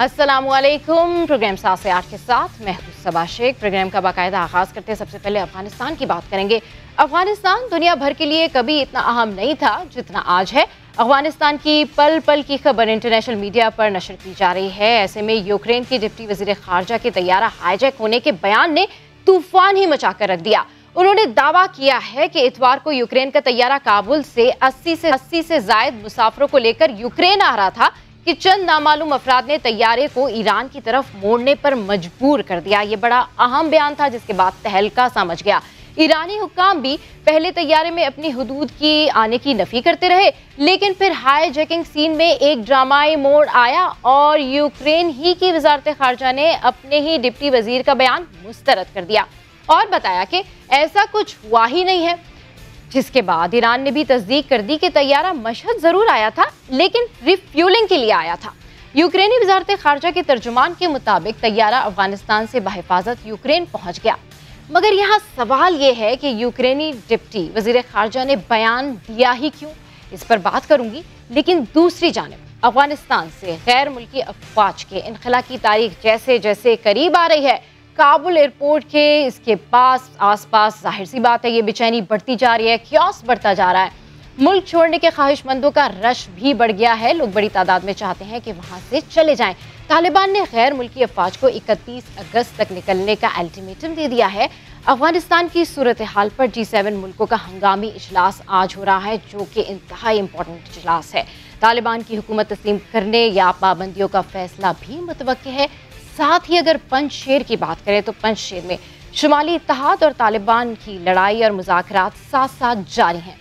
असलकुम प्रोग्राम सात से आठ के साथ मैं सबा शेख। प्रोग्राम का बाकायदा आगाज़ करते हैं। सबसे पहले अफ़गानिस्तान की बात करेंगे। अफ़गानिस्तान दुनिया भर के लिए कभी इतना अहम नहीं था जितना आज है। अफ़गानिस्तान की पल पल की खबर इंटरनेशनल मीडिया पर नशर की जा रही है। ऐसे में यूक्रेन के डिप्टी वज़ीर खारजा के तैयारा हाईजैक होने के बयान ने तूफ़ान ही मचाकर रख दिया। उन्होंने दावा किया है कि इतवार को यूक्रेन का तैयारा काबुल से 80 से 80 से जायद मुसाफरों को लेकर यूक्रेन आ रहा था। कि चंद नामालूम अफराद ने तैयारे को ईरान की तरफ़ मोड़ने पर मजबूर कर दिया। ये बड़ा अहम बयान था जिसके बाद तहलका समझ गया। ईरानी हुक्काम भी पहले तैयारे में अपनी हदूद की आने की नफी करते रहे, लेकिन फिर हाई जैकिंग सीन में एक ड्रामाई मोड़ आया और यूक्रेन ही की वजारत खारजा ने अपने ही डिप्टी वज़ीर का बयान मुस्तरद कर दिया और बताया कि ऐसा कुछ हुआ ही नहीं है। जिसके बाद ईरान ने भी तस्दीक कर दी कि तैयारा मशहद ज़रूर आया था, लेकिन रिफ्यूलिंग के लिए आया था। यूक्रेनी वजारत खारजा के तर्जुमान के मुताबिक तैयारा अफ़गानिस्तान से बहिफाजत यूक्रेन पहुँच गया। मगर यहाँ सवाल ये है कि यूक्रेनी डिप्टी वज़ीर खारजा ने बयान दिया ही क्यों? इस पर बात करूँगी, लेकिन दूसरी जानब, अफ़गानिस्तान से गैर मुल्की अफवाज के इनखला की तारीख जैसे जैसे करीब आ रही है काबुल एयरपोर्ट के इसके पास, आसपास ज़ाहिर सी बात है, ये बेचैनी बढ़ती जा रही है, क्योस बढ़ता जा रहा है। मुल्क छोड़ने के ख्वाहिशमंदों का रश भी बढ़ गया है। लोग बड़ी तादाद में चाहते हैं कि वहाँ से चले जाएँ। तालिबान ने गैर मुल्की अफवाज को 31 अगस्त तक निकलने का अल्टीमेटम दे दिया है। अफ़गानिस्तान की सूरत हाल पर जी सेवन मुल्कों का हंगामी इजलास आज हो रहा है, जो कि इंतहाई इम्पोर्टेंट इजलास है। तालिबान की हुकूमत तस्लीम करने या पाबंदियों का फैसला भी मुतव है। साथ ही अगर पंच शेर की बात करें तो पंच शेर में शुमाली इतिहाद और तालिबान की लड़ाई और मुजाकर साथ साथ जारी हैं।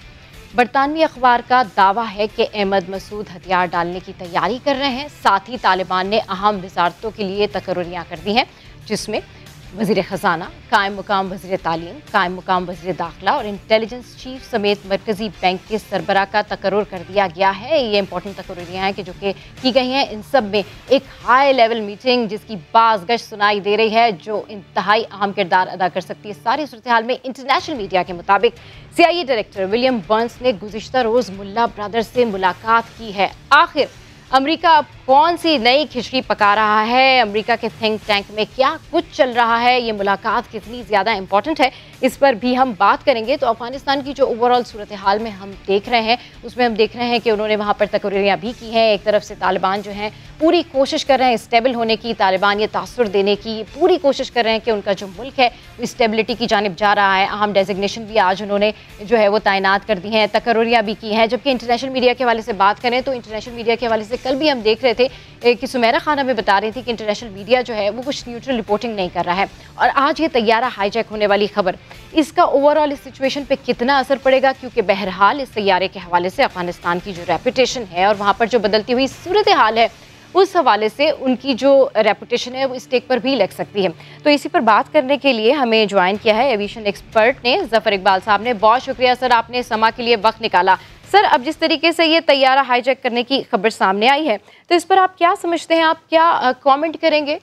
बरतानवी अखबार का दावा है कि अहमद मसूद हथियार डालने की तैयारी कर रहे हैं। साथ ही तालिबान ने अहम वजारतों के लिए तकरियाँ कर दी हैं, जिसमें वज़ीर ख़जाना, कायम मुकाम वजी तालीम, कायम मुकाम वजी दाखिला और इंटेलिजेंस चीफ समेत मरकजी बैंक के सरबरा का तकर्र कर दिया गया है। ये इंपॉर्टेंट तकरियाँ हैं कि जो कि की गई हैं। इन सब में एक हाई लेवल मीटिंग जिसकी बाज गश सुनाई दे रही है, जो इंतहाई अहम किरदार अदा कर सकती है। सारी सूरत हाल में इंटरनेशनल मीडिया के मुताबिक C I A director William Burns ने गुजशत रोज़ मुला ब्रदर्स से मुलाकात की है। आखिर अमरीका कौन सी नई खिचड़ी पका रहा है? अमेरिका के थिंक टैंक में क्या कुछ चल रहा है? ये मुलाकात कितनी ज़्यादा इंपॉर्टेंट है? इस पर भी हम बात करेंगे। तो अफ़गानिस्तान की जो ओवरऑल सूरत हाल में हम देख रहे हैं, उसमें हम देख रहे हैं कि उन्होंने वहाँ पर तकरीरियाँ भी की हैं। एक तरफ़ से तालिबान जो हैं, पूरी कोशिश कर रहे हैं स्टेबल होने की, तालिबान ये तासर देने की पूरी कोशिश कर रहे हैं कि उनका जो मुल्क है स्टेबिलिटी की जानब जा रहा है। अहम डेजिग्नेशन भी आज उन्होंने जो है, वो तैनात कर दी हैं तकरियाँ भी की हैं। जबकि इंटरनेशनल मीडिया के हवाले से बात करें तो इंटरनेशनल मीडिया के हवाले से कल भी हम देख रहे थे। कि सुमेरा खाना में बता रही थी कि इंटरनेशनल मीडिया जो है, वो कुछ न्यूट्रल रिपोर्टिंग नहीं कर रहा है। और आज ये तैयारा हाईजैक होने वाली खबर। इसका ओवरऑल इस सिचुएशन पे कितना असर पड़ेगा? क्योंकि बहरहाल इस तैयारे के हवाले से अफ़गानिस्तान की जो रेपुटेशन है और वहाँ पर जो बदलती हुई सूरत हाल है, उस हवाले से उनकी जो रेपुटेशन है, वो स्टेक पर भी लग सकती है। तो इसी पर बात करने के लिए हमें ज्वाइन किया है एविएशन एक्सपर्ट ने, ज़फ़र इकबाल साहब ने। बहुत शुक्रिया, सर, आपने समा के लिए वक्त निकाला। सर, अब जिस तरीके से ये तैयारा हाईजैक करने की खबर सामने आई है तो इस पर आप क्या समझते हैं? आप क्या कमेंट करेंगे?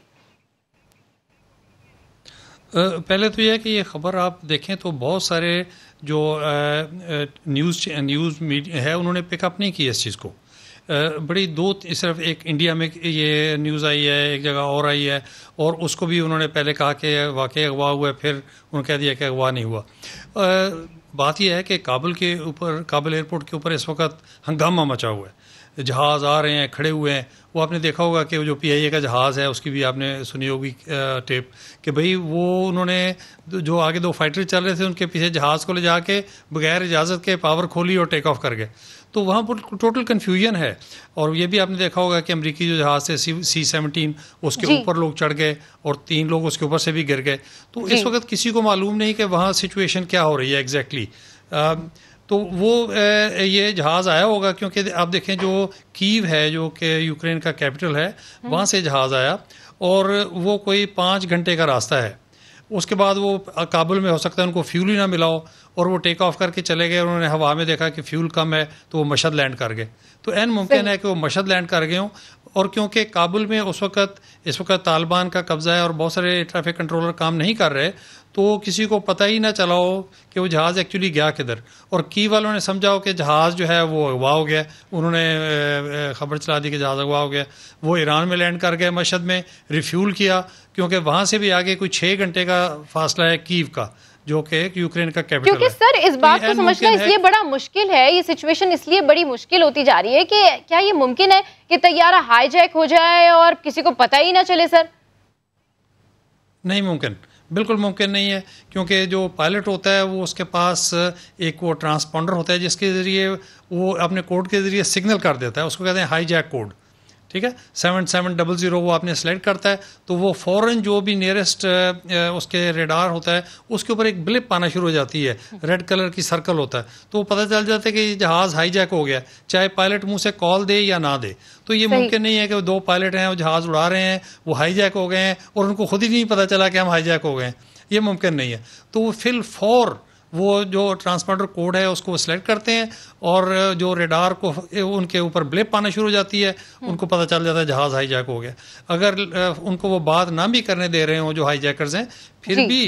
पहले तो यह है कि ये खबर आप देखें तो बहुत सारे जो न्यूज़ न्यूज़ मीडिया है, उन्होंने पिकअप नहीं किया इस चीज़ को। बड़ी दो, सिर्फ़ एक इंडिया में ये न्यूज़ आई है, एक जगह और आई है, और उसको भी उन्होंने पहले कहा कि वाकई अगवा हुआ है, फिर उन्होंने कह दिया कि अगवा नहीं हुआ। बात यह है कि काबुल के ऊपर, काबुल एयरपोर्ट के ऊपर इस वक्त हंगामा मचा हुआ है। जहाज़ आ रहे हैं, खड़े हुए हैं। वो आपने देखा होगा कि जो पी आई ए का जहाज़ है, उसकी भी आपने सुनी होगी टेप कि भाई वो उन्होंने जो आगे दो फाइटर चल रहे थे, उनके पीछे जहाज़ को ले जाके बगैर इजाज़त के पावर खोली और टेक ऑफ़ कर गए। तो वहाँ पर टोटल कन्फ्यूज़न है। और ये भी आपने देखा होगा कि अमरीकी जो जहाज़ थे सी सी सेवनटीन उसके ऊपर लोग चढ़ गए और तीन लोग उसके ऊपर से भी गिर गए। तो इस वक्त किसी को मालूम नहीं कि वहाँ सिचुएशन क्या हो रही है एग्जैक्टली तो वो ये जहाज़ आया होगा क्योंकि आप देखें जो कीव है जो कि यूक्रेन का कैपिटल है हम्म। वहाँ से जहाज़ आया और वो कोई पाँच घंटे का रास्ता है। उसके बाद वो काबुल में हो सकता है उनको फ्यूल ही ना मिला हो और वो टेक ऑफ़ करके चले गए उन्होंने हवा में देखा कि फ्यूल कम है तो वो मशद लैंड कर गए। तो एन मुमकिन है कि वो मशद लैंड कर गए हों और क्योंकि काबुल में उस वक्त इस वक्त तालिबान का कब्ज़ा है और बहुत सारे ट्रैफ़िक कंट्रोलर काम नहीं कर रहे तो किसी को पता ही ना चला हो कि वो जहाज़ एक्चुअली गया किधर। और की वालों ने समझा हो कि जहाज़ जो है वो अगवा हो गया। उन्होंने ख़बर चला दी कि जहाज़ अगवा हो गया। वो ईरान में लैंड कर गए मशद में रिफ्यूल किया क्योंकि वहाँ से भी आगे कोई छः घंटे का फासला है कीव का जो कि यूक्रेन का कैपिटल क्योंकि सर इस तो बात को समझना इसलिए बड़ा मुश्किल है ये सिचुएशन इसलिए बड़ी मुश्किल होती जा रही है कि क्या ये मुमकिन है कि तैयारा हाईजैक हो जाए और किसी को पता ही ना चले सर? नहीं मुमकिन। बिल्कुल मुमकिन नहीं है, क्योंकि जो पायलट होता है, वो उसके पास एक वो ट्रांसपॉन्डर होता है, जिसके ज़रिए वो अपने कोड के ज़रिए सिग्नल कर देता है। उसको कहते हैं हाई जैक कोड ठीक है? सेवन सेवन डबल ज़ीरो वो आपने सेलेक्ट करता है तो वो फ़ौरन जो भी नियरेस्ट उसके रेडार होता है उसके ऊपर एक ब्लिप आना शुरू हो जाती है। रेड कलर की सर्कल होता है। तो वो पता चल जाता है कि जहाज़ हाईजैक हो गया। चाहे पायलट मुँह से कॉल दे या ना दे। तो ये मुमकिन नहीं है कि दो पायलट हैं वो जहाज़ उड़ा रहे हैं वो हाईजैक हो गए हैं और उनको खुद ही नहीं पता चला कि हम हाईजैक हो गए हैं। ये मुमकिन नहीं है। तो वो फिल फॉर वो जो ट्रांसपोर्टर कोड है उसको सेलेक्ट करते हैं और जो रेडार को उनके ऊपर ब्लिप आना शुरू हो जाती है उनको पता चल जाता है जहाज़ हाईजैक हो गया। अगर उनको वो बात ना भी करने दे रहे हो जो हाईजैकर्स हैं फिर भी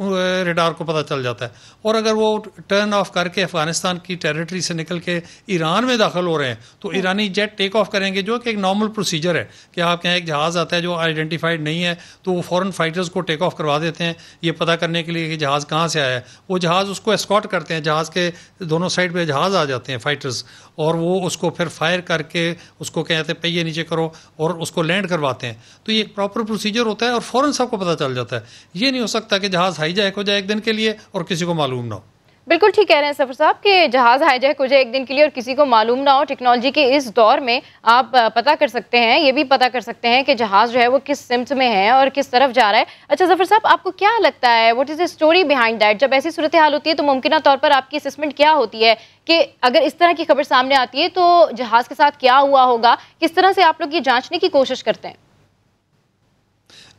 रेडार को पता चल जाता है। और अगर वो टर्न ऑफ़ करके अफ़गानिस्तान की टेरिटरी से निकल के ईरान में दाखिल हो रहे हैं तो हम्म। ईरानी जेट टेक ऑफ़ करेंगे जो कि एक नॉर्मल प्रोसीजर है कि आपके यहाँ एक जहाज़ आता है जो आइडेंटिफाइड नहीं है तो वो फ़ॉरन फाइटर्स को टेक ऑफ़ करवा देते हैं। ये पता करने के लिए कि जहाज़ कहाँ से आया है। वो जहाज़ उसको एस्कॉट करते हैं जहाज़ के दोनों साइड पर जहाज़ आ जाते हैं फाइटर्स और वो उसको फिर फायर करके उसको कहते हैं पहिए नीचे करो, और उसको लैंड करवाते हैं। तो ये एक प्रॉपर प्रोसीजर होता है और फ़ौरन सबको पता चल जाता है। ये नहीं हो सकता कि जहाज़ हाई हाईजैक हो जाए एक दिन के लिए और किसी को मालूम ना हो। बिल्कुल ठीक कह रहे हैं सफ़र साहब कि जहाज़ हाईजैक हो जाए एक दिन के लिए और किसी को मालूम ना हो टेक्नोलॉजी के इस दौर में आप पता कर सकते हैं, ये भी पता कर सकते हैं कि जहाज़ जो है वो किस सिमत में है और किस तरफ़ जा रहा है। अच्छा ज़फ़र साहब, आपको क्या लगता है? What is the story behind that जब ऐसी सूरत हाल होती है तो मुमकिन तौर पर आपकी असेसमेंट क्या होती है कि अगर इस तरह की खबर सामने आती है तो जहाज़ के साथ क्या हुआ होगा? किस तरह से आप लोग ये जाँचने की कोशिश करते हैं?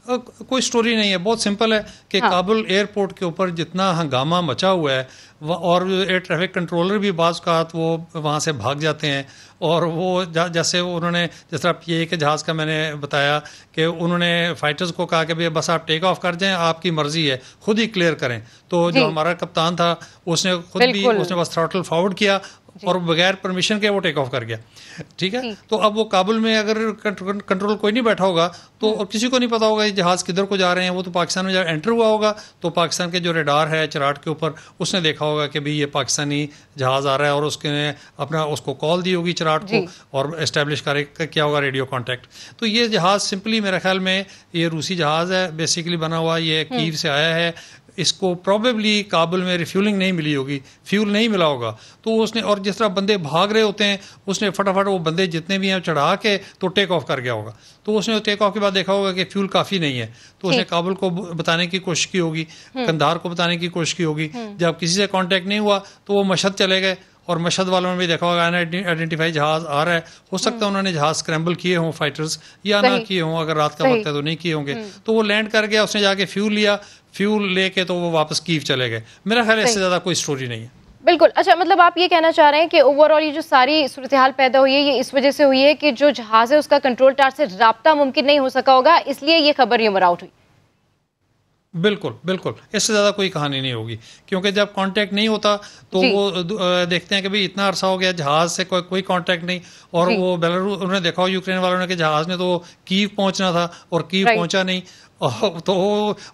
कोई स्टोरी नहीं है। बहुत सिंपल है कि हाँ। काबुल एयरपोर्ट के ऊपर जितना हंगामा मचा हुआ है और एयर ट्रैफ़िक कंट्रोलर भी बाज़ का वो वहाँ से भाग जाते हैं और वो जैसे उन्होंने जिस तरह पी के जहाज़ का मैंने बताया कि उन्होंने फाइटर्स को कहा कि भैया बस आप टेक ऑफ़ कर जाएँ आपकी मर्ज़ी है खुद ही क्लियर करें। तो जो हमारा कप्तान था उसने खुद भी उसने बस थ्रॉटल फॉरवर्ड किया और बगैर परमिशन के वो टेक ऑफ़ कर गया। ठीक है? तो अब वो काबुल में अगर कंट्रोल कोई नहीं बैठा होगा तो और किसी को नहीं पता होगा ये जहाज़ किधर को जा रहे हैं वो तो पाकिस्तान में जब एंटर हुआ होगा तो पाकिस्तान के जो रेडार है चराट के ऊपर उसने देखा होगा कि भाई ये पाकिस्तानी जहाज़ आ रहा है और उसके अपना उसको कॉल दी होगी चराट को और इस्टेब्लिश कर क्या होगा रेडियो कॉन्टैक्ट तो ये जहाज़ सिंपली मेरे ख्याल में ये रूसी जहाज़ है बेसिकली बना हुआ ये कीव हम्म। से आया है इसको प्रॉबेबली काबुल में रिफ्यूलिंग नहीं मिली होगी फ्यूल नहीं मिला होगा। तो उसने और जिस तरह बंदे भाग रहे होते हैं उसने फटाफट वो बंदे जितने भी हैं चढ़ा के तो टेक ऑफ़ कर गया होगा। तो उसने टेक ऑफ़ के बाद देखा होगा कि फ्यूल काफ़ी नहीं है। तो उसने काबुल को बताने की कोशिश की होगी हम्म। कंधार को बताने की कोशिश की होगी। हम्म। जब किसी से कॉन्टैक्ट नहीं हुआ तो वो मशद चले गए और मशद वालों ने भी देखा होगा आइडेंटिफाई जहाज़ आ रहा है। हो सकता है हम्म। उन्होंने जहाज़ स्क्रैम्बल किए हों फाइटर्स या ना किए हों अगर रात का वक्त है तो नहीं किए होंगे। तो वो लैंड कर गया उसने जाके फ्यूल लिया फ्यूल लेके तो वो वापस कीव चले गए। मेरा ख्याल इससे ज़्यादा कोई स्टोरी नहीं है। बिल्कुल। अच्छा मतलब आप ये कहना चाह रहे हैं कि ओवरऑल ये जो सारी सूरत हाल पैदा हुई है ये इस वजह से हुई है कि जो जहाज़ है उसका कंट्रोल टार से रबता मुमकिन नहीं हो सका होगा इसलिए ये खबर यूमर आउट हुई। बिल्कुल बिल्कुल। इससे ज़्यादा कोई कहानी नहीं होगी क्योंकि जब कांटेक्ट नहीं होता तो वो देखते हैं कि भाई इतना अरसा हो गया जहाज़ से कोई कोई कांटेक्ट नहीं। और वो बेलारूस उन्होंने देखा हो यूक्रेन वालों ने कि जहाज़ ने तो कीव पहुँचना था और कीव पहुँचा नहीं। तो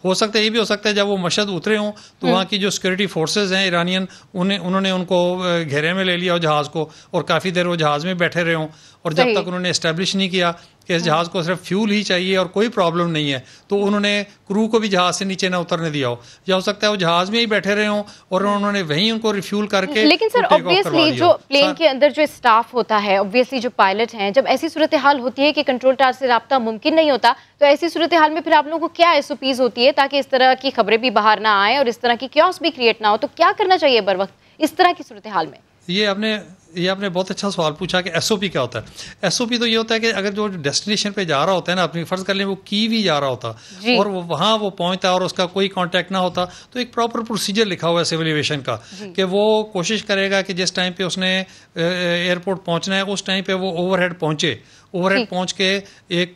हो सकता है ये भी हो सकता है जब वो मशद उतरे हों तो वहाँ की जो सिक्योरिटी फोर्सेज हैं ईरानियन उन्हें उन्होंने उनको घेरे में ले लिया हो जहाज़ को और काफ़ी देर वो जहाज़ में बैठे रहे हों और जब तक उन्होंने इस्टेब्लिश नहीं किया कि इस जहाज़ को सिर्फ़ फ्यूल ही चाहिए और कोई प्रॉब्लम नहीं है। तो उन्होंने क्रू को भी जहाज़ से नीचे ना उतरने दिया हो। या हो सकता है वो जहाज़ में ही बैठे रहे हों और उन्होंने वहीं उनको रिफ्यूल करके लेकिन सर ऑब्वियसली जो प्लेन के अंदर जो स्टाफ होता है ऑब्वियसली जो पायलट हैं जब ऐसी सूरत हाल होती है कि कंट्रोल टार से रबता मुमकिन नहीं होता तो ऐसी सूरत हाल में फिर आप लोगों को क्या एस होती है ताकि इस तरह की खबरें भी बाहर ना आए और इस तरह की क्यों भी क्रिएट ना हो? तो क्या करना चाहिए बर वक्त इस तरह की सूरत हाल में? ये आपने ये आपने बहुत अच्छा सवाल पूछा कि एसओपी क्या होता है। एसओपी तो ये होता है कि अगर जो डेस्टिनेशन पे जा रहा होता है ना अपनी फ़र्ज़ कर लें वो की भी जा रहा होता। और वो वहाँ वो पहुँचता और उसका कोई कांटेक्ट ना होता। तो एक प्रॉपर प्रोसीजर लिखा हुआ है सिविल एविएशन का कि वो कोशिश करेगा कि जिस टाइम पे उसने एयरपोर्ट पहुँचना है उस टाइम पे वो ओवरहेड पहुँचे। ओवरहेड पहुँच के एक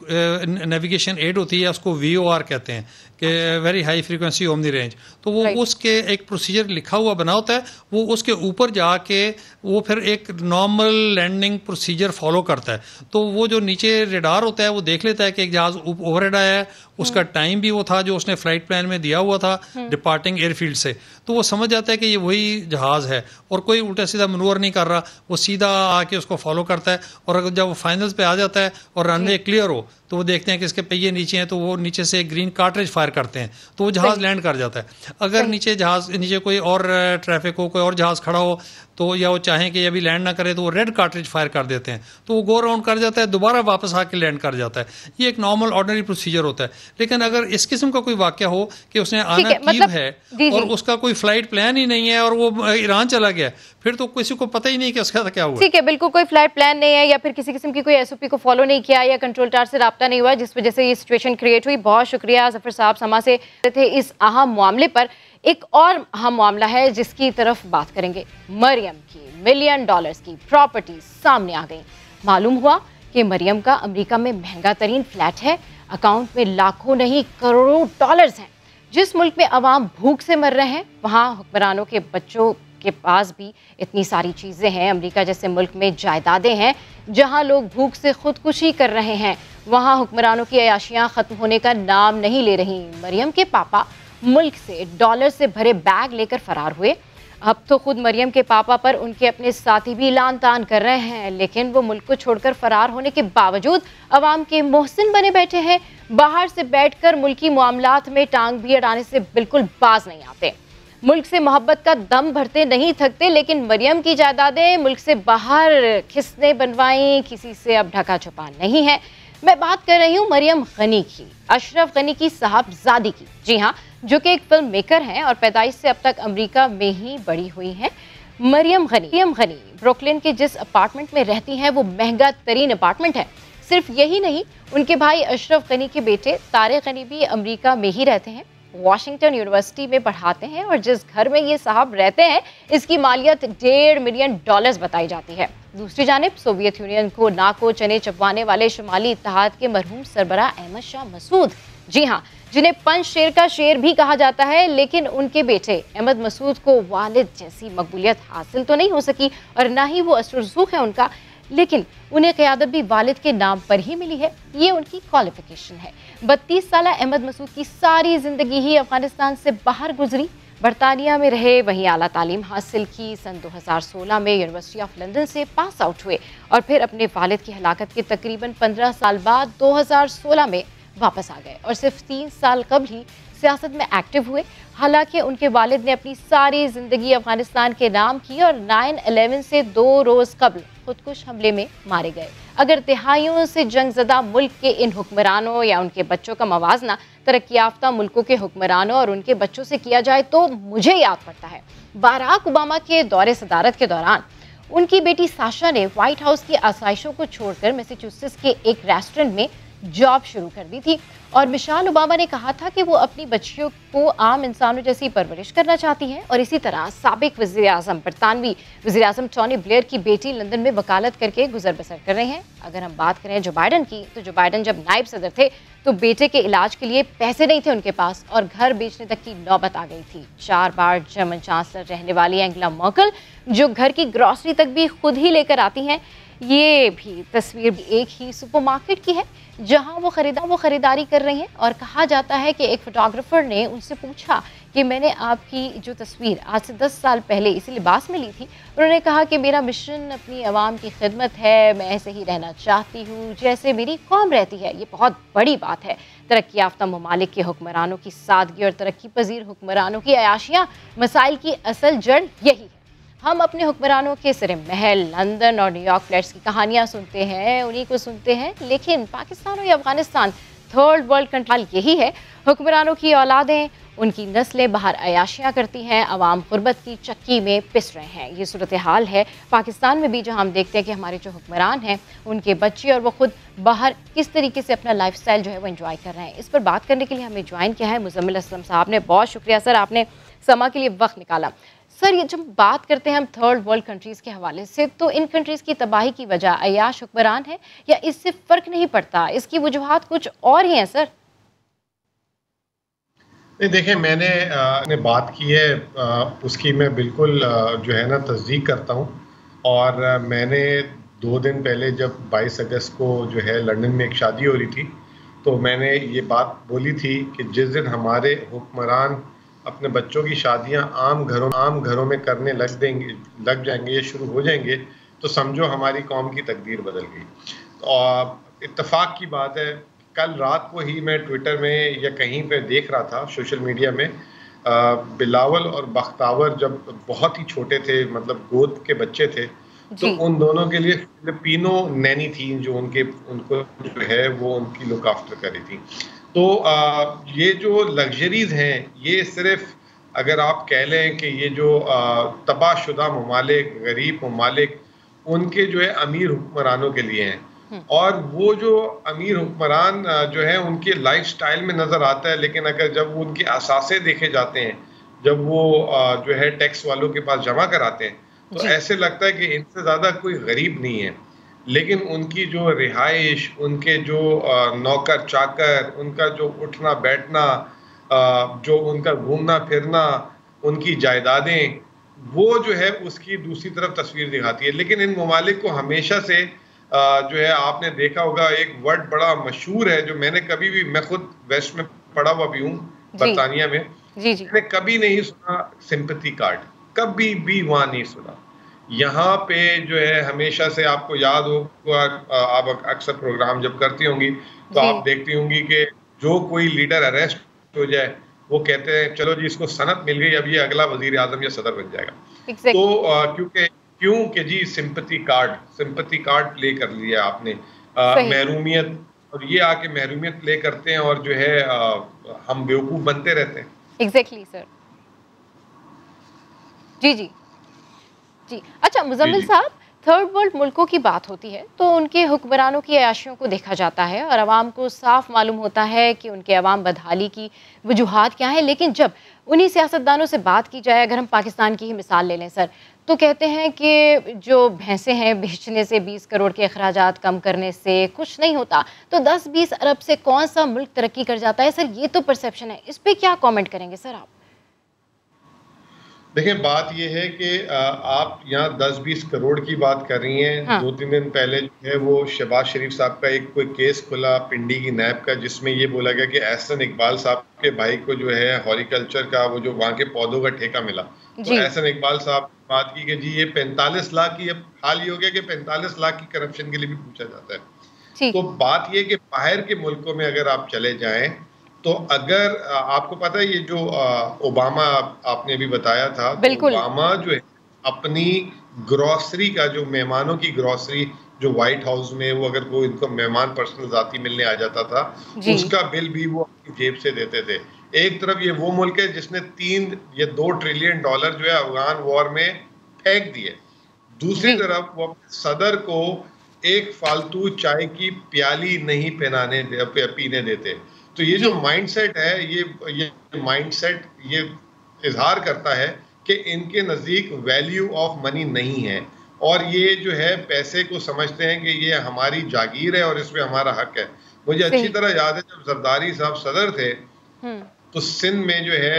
नेविगेशन एड होती है उसको वीओआर कहते हैं। कि very high frequency omni range तो वो उसके एक प्रोसीजर लिखा हुआ बना होता है वो उसके ऊपर जाके वो फिर एक नॉर्मल लैंडिंग प्रोसीजर फॉलो करता है। तो वो जो नीचे रेडार होता है वो देख लेता है कि एक जहाज़ ओवरहेड आया है उसका टाइम हम्म। भी वो था जो उसने फ़्लाइट प्लान में दिया हुआ था डिपार्टिंग एयरफील्ड से। तो वो समझ जाता है कि ये वही जहाज़ है और कोई उल्टा सीधा मनोवर नहीं कर रहा। वो सीधा आके उसको फॉलो करता है और अगर जब वो फाइनल्स पे आ जाता है और रनवे क्लियर हो तो वो देखते हैं कि इसके पहिए नीचे हैं तो वो नीचे से ग्रीन कार्टरेज फायर करते हैं। तो वो जहाज़ लैंड कर जाता है। अगर नीचे जहाज़ नीचे कोई और ट्रैफ़िक हो कोई और जहाज़ खड़ा हो तो या वो चाहें कि अभी लैंड ना करे तो वो रेड कार्टरेज फायर कर देते हैं। तो वो गो राउंड कर जाता है दोबारा वापस आके लैंड कर जाता है। ये एक नॉर्मल ऑर्डनरी प्रोसीजर होता है। लेकिन अगर इस किस्म का कोई वाक्य हो कि उसने आना कीव मतलब, है और उसका कोई फ़्लाइट प्लान ही नहीं है और वो ईरान चला गया फिर तो किसी को पता ही नहीं कि उसका क्या हुआ। ठीक है बिल्कुल कोई फ़्लाइट प्लान नहीं है या फिर किसी किस्म की कोई एसओपी को फॉलो नहीं किया या कंट्रोल टार से रहा नहीं हुआ जिस वजह से ये सिचुएशन क्रिएट हुई। बहुत शुक्रिया ज़फ़र साहब समा से थे इस अहम मामले पर। एक और अहम मामला है, जिसकी तरफ़ बात करेंगे। मरियम की मिलियन डॉलर्स की प्रॉपर्टी सामने आ गई। मालूम हुआ कि मरियम का अमेरिका में महँगा तरीन फ्लैट है। अकाउंट में लाखों नहीं, करोड़ों डॉलर्स हैं। जिस मुल्क में आवाम भूख से मर रहे हैं, वहाँ हुक्मरानों के बच्चों के पास भी इतनी सारी चीज़ें हैं। अमेरिका जैसे मुल्क में जायदादें हैं, जहाँ लोग भूख से खुदकुशी कर रहे हैं। वहाँ हुक्मरानों की अयाशियाँ ख़त्म होने का नाम नहीं ले रही। मरियम के पापा मुल्क से, डॉलर से भरे बैग लेकर फरार हुए। अब तो खुद मरियम के पापा पर उनके अपने साथी भी लान तान कर रहे हैं, लेकिन वो मुल्क को छोड़कर फरार होने के बावजूद अवाम के मोहसिन बने बैठे हैं। बाहर से बैठकर मुल्की मामलात में टांग भी अड़ाने से बिल्कुल बाज नहीं आते। मुल्क से मोहब्बत का दम भरते नहीं थकते, लेकिन मरियम की जायदादें मुल्क से बाहर खिसने बनवाई, किसी से अब ढका छुपा नहीं है। मैं बात कर रही हूँ मरियम गनी की, अशरफ गनी की, साहबजादी की। जी हाँ जो कि एक फ़िल्म मेकर हैं और पैदाइश से अब तक अमेरिका में ही बड़ी हुई हैं। मरियम गनी मरियम गनी, ब्रुकलिन के जिस अपार्टमेंट में रहती हैं, वो महँगा तरीन अपार्टमेंट है। सिर्फ़ यही नहीं, उनके भाई अशरफ गनी के बेटे तारे गनी भी अमेरिका में ही रहते हैं वॉशिंगटन यूनिवर्सिटी में पढ़ाते हैं और जिस घर में ये साहब रहते हैं, इसकी मालियत डेढ़ मिलियन डॉलर्स बताई जाती है। दूसरी जानब, सोवियत यूनियन को नाको चने चपवाने वाले शुमाली इतिहाद के मरहूम सरबरा अहमद शाह मसूद। जी हाँ जिन्हें पंच शेर का शेर भी कहा जाता है, लेकिन उनके बेटे अहमद मसूद को वालिद जैसी मकबूलियत हासिल तो नहीं हो सकी और ना ही वो असरजूक है उनका, लेकिन उन्हें क़्यादत भी वालिद के नाम पर ही मिली है। ये उनकी क्वालिफिकेशन है। बत्तीस साल अहमद मसूद की सारी ज़िंदगी ही अफ़गानिस्तान से बाहर गुजरी। बरतानिया में रहे, वहीं अला तालीम हासिल की। सन 2016 में यूनिवर्सिटी ऑफ़ लंदन से पास आउट हुए और फिर अपने वालद की हलाकत के तकरीबन 15 साल बाद 2016 में वापस आ गए और सिर्फ़ तीन साल कबल ही सियासत में एक्टिव हुए। हालाँकि उनके वालिद ने अपनी सारी ज़िंदगी अफ़गानिस्तान के नाम की और 9/11 से दो रोज़ कबल खुदकुश हमले में मारे गए। अगर तिहाइयों से जंग जदा मुल्क के इन हुक्मरानों या उनके बच्चों का मवाजना तरक्की याफ्ता मुल्कों के हुक्मरानों और उनके बच्चों से किया जाए तो मुझे याद पड़ता है, बाराक ओबामा के दौरे सदारत के दौरान उनकी बेटी साशा ने व्हाइट हाउस की आसाइशों को छोड़कर मैसेच्यूसेट्स के एक रेस्टोरेंट में जॉब शुरू कर दी थी। और मिशाल ओबामा ने कहा था कि वो अपनी बच्चियों को आम इंसानों जैसी परवरिश करना चाहती हैं और इसी तरह सबक वजी अजम बरतानवी वजी अजम टॉनी ब्लेयर की बेटी लंदन में वकालत करके गुजर बसर कर रहे हैं। अगर हम बात करें जो बाइडन की तो जो बाइडन जब नायब सदर थे तो बेटे के इलाज के लिए पैसे नहीं थे उनके पास और घर बेचने तक की नौबत आ गई थी। चार बार जर्मन चांसलर रहने वाली एंगला मर्कल, जो घर की ग्रॉसरी तक भी खुद ही लेकर आती हैं ये भी तस्वीर एक ही सुपरमार्केट की है, जहाँ वो खरीदा, वो ख़रीदारी कर रही हैं और कहा जाता है कि एक फोटोग्राफर ने उनसे पूछा कि मैंने आपकी जो तस्वीर आज से 10 साल पहले इसी लिबास में ली थी, उन्होंने कहा कि मेरा मिशन अपनी आवाम की खिदमत है, मैं ऐसे ही रहना चाहती हूँ, जैसे मेरी कौम रहती है, ये बहुत बड़ी बात है। तरक्की याफ्ता ममालिक के हुक्मरानों की सादगी और तरक्की पजीर हुक्मरानों की अयाशियाँ, मसाइल की असल जड़ यही है। हम अपने हुक्मरानों के सिर महल, लंदन और न्यूयॉर्क फ्लैट्स की कहानियाँ सुनते हैं, उन्हीं को सुनते हैं। लेकिन पाकिस्तान और अफ़गानिस्तान, थर्ड वर्ल्ड कंट्रोल यही है। हुक्मरानों की औलादें, उनकी नस्लें बाहर अयाशियाँ करती हैं, अवाम गुरबत की चक्की में पिस रहे हैं। ये सूरत हाल है पाकिस्तान में भी जो हम देखते हैं कि हमारे जो हुक्मरान हैं, उनके बच्चे और वो खुद बाहर किस तरीके से अपना लाइफ स्टाइल जो है वो इन्जॉय कर रहे हैं। इस पर बात करने के लिए हमें ज्वाइन किया है मुजम्मिल असलम साहब ने। बहुत शुक्रिया, सर, आपने समा के लिए वक्त निकाला। सर ये जब बात करते हैं हम थर्ड वर्ल्ड कंट्रीज़ के हवाले से तो इन कंट्रीज़ की तबाही की वजह अयाश हुक्मरान है या इससे फ़र्क नहीं पड़ता? इसकी वजूहत कुछ और ही हैं सर। नहीं देखें मैंने आ, ने बात की है आ, उसकी मैं बिल्कुल आ, जो है ना तस्दीक करता हूँ। और आ, मैंने दो दिन पहले जब 22 अगस्त को जो है लंदन में एक शादी हो रही थी तो मैंने ये बात बोली थी कि जिस दिन हमारे हुक्मरान अपने बच्चों की शादियाँ आम घरों आम घरों में करने लग देंगे लग जाएँगे या शुरू हो जाएँगे तो समझो हमारी कौम की तकदीर बदल गई। और इत्तेफाक की बात है कल रात को ही मैं ट्विटर में या कहीं पे देख रहा था सोशल मीडिया में बिलावल और बख्तावर जब बहुत ही छोटे थे मतलब गोद के बच्चे थे तो उन दोनों के लिए फिलिपिनो नैनी थी जो उनके उनको जो है वो उनकी लुक आफ्टर करी थी। तो ये जो लग्जरीज हैं ये सिर्फ़ अगर आप कह लें कि ये जो तबाहशुदा ममालिक गरीब ममालिक उनके जो है अमीर हुक्मरानों के लिए हैं। हम्म। और वो जो अमीर हुक्मरान जो है उनके लाइफ स्टाइल में नज़र आता है लेकिन अगर जब उनके असासे देखे जाते हैं जब वो जो है टैक्स वालों के पास जमा कराते हैं तो ऐसे लगता है कि इनसे ज़्यादा कोई गरीब नहीं है। लेकिन उनकी जो रिहाइश उनके जो नौकर चाकर उनका जो उठना बैठना जो उनका घूमना फिरना उनकी जायदादें वो जो है उसकी दूसरी तरफ़ तस्वीर दिखाती है। लेकिन इन ममालिक को हमेशा से जो है आपने देखा होगा एक वर्ड बड़ा मशहूर है जो मैंने कभी भी मैं खुद वेस्ट में पढ़ा हुआ भी हूँ बरतानिया में। जी जी। मैंने कभी नहीं सुना सिंपति कार्ड कभी भी वहाँ नहीं सुना। यहाँ पे जो है हमेशा से आपको याद होगा आप अक्सर प्रोग्राम जब करती होंगी तो आप देखती होंगी कि जो कोई लीडर अरेस्ट हो जाए वो कहते हैं चलो जी इसको सनत मिल गई अब ये अगला वज़ीर आज़म या सदर बन जाएगा। Exactly. तो क्योंकि क्यों कि जी sympathy card sympathy card play कर लिया आपने। महरूमियत और ये आके महरूमियत प्ले करते हैं और जो है आ, हम बेवकूफ़ बनते रहते हैं। एग्जैक्टली exactly, सर जी जी। जी। अच्छा मुजम्मिल साहब थर्ड वर्ल्ड मुल्कों की बात होती है तो उनके हुक्मरानों की अयाशियों को देखा जाता है और आवाम को साफ़ मालूम होता है कि उनके अवाम बदहाली की वजूहत क्या है। लेकिन जब उन्हीं सियासतदानों से बात की जाए अगर हम पाकिस्तान की ही मिसाल ले लें सर तो कहते हैं कि जो भैंसें हैं बेचने से 20 करोड़ के अखराज कम करने से कुछ नहीं होता। तो 10-20 अरब से कौन सा मुल्क तरक्की कर जाता है? सर ये तो परसेप्शन है। इस पर क्या कमेंट करेंगे सर आप? देखिए बात यह है कि आप यहाँ दस बीस करोड़ की बात कर रही हैं। हाँ। दो तीन दिन पहले जो है वो शहबाज शरीफ साहब का एक कोई केस खुला पिंडी की नैब का जिसमें ये बोला गया कि एहसन इकबाल साहब के भाई को जो है हॉरिकल्चर का वो जो वहाँ के पौधों का ठेका मिला। तो एहसन इकबाल साहब बात की कि जी ये पैंतालीस लाख की अब हाल ये हो गया कि पैंतालीस लाख की करप्शन के लिए भी पूछा जाता है। तो बात ये कि बाहर के मुल्कों में अगर आप चले जाएँ तो अगर आपको पता है ये जो ओबामा आपने अभी बताया था तो ओबामा जो है अपनी ग्रोसरी का जो मेहमानों की ग्रोसरी जो व्हाइट हाउस में वो अगर कोई इनको मेहमान पर्सनल जाति मिलने आ जाता था उसका बिल भी वो अपनी जेब से देते थे। एक तरफ़ ये वो मुल्क है जिसने तीन या दो ट्रिलियन डॉलर जो है अफगान वॉर में फेंक दिए। दूसरी तरफ़ वो सदर को एक फालतू चाय की प्याली नहीं पहनाने पीने देते। तो ये जो माइंडसेट है ये ये माइंडसेट ये इजहार करता है कि इनके नज़दीक वैल्यू ऑफ़ मनी नहीं है। और ये जो है पैसे को समझते हैं कि ये हमारी जागीर है और इसमें हमारा हक है। मुझे अच्छी तरह याद है जब जरदारी साहब सदर थे हम्म। तो सिंध में जो है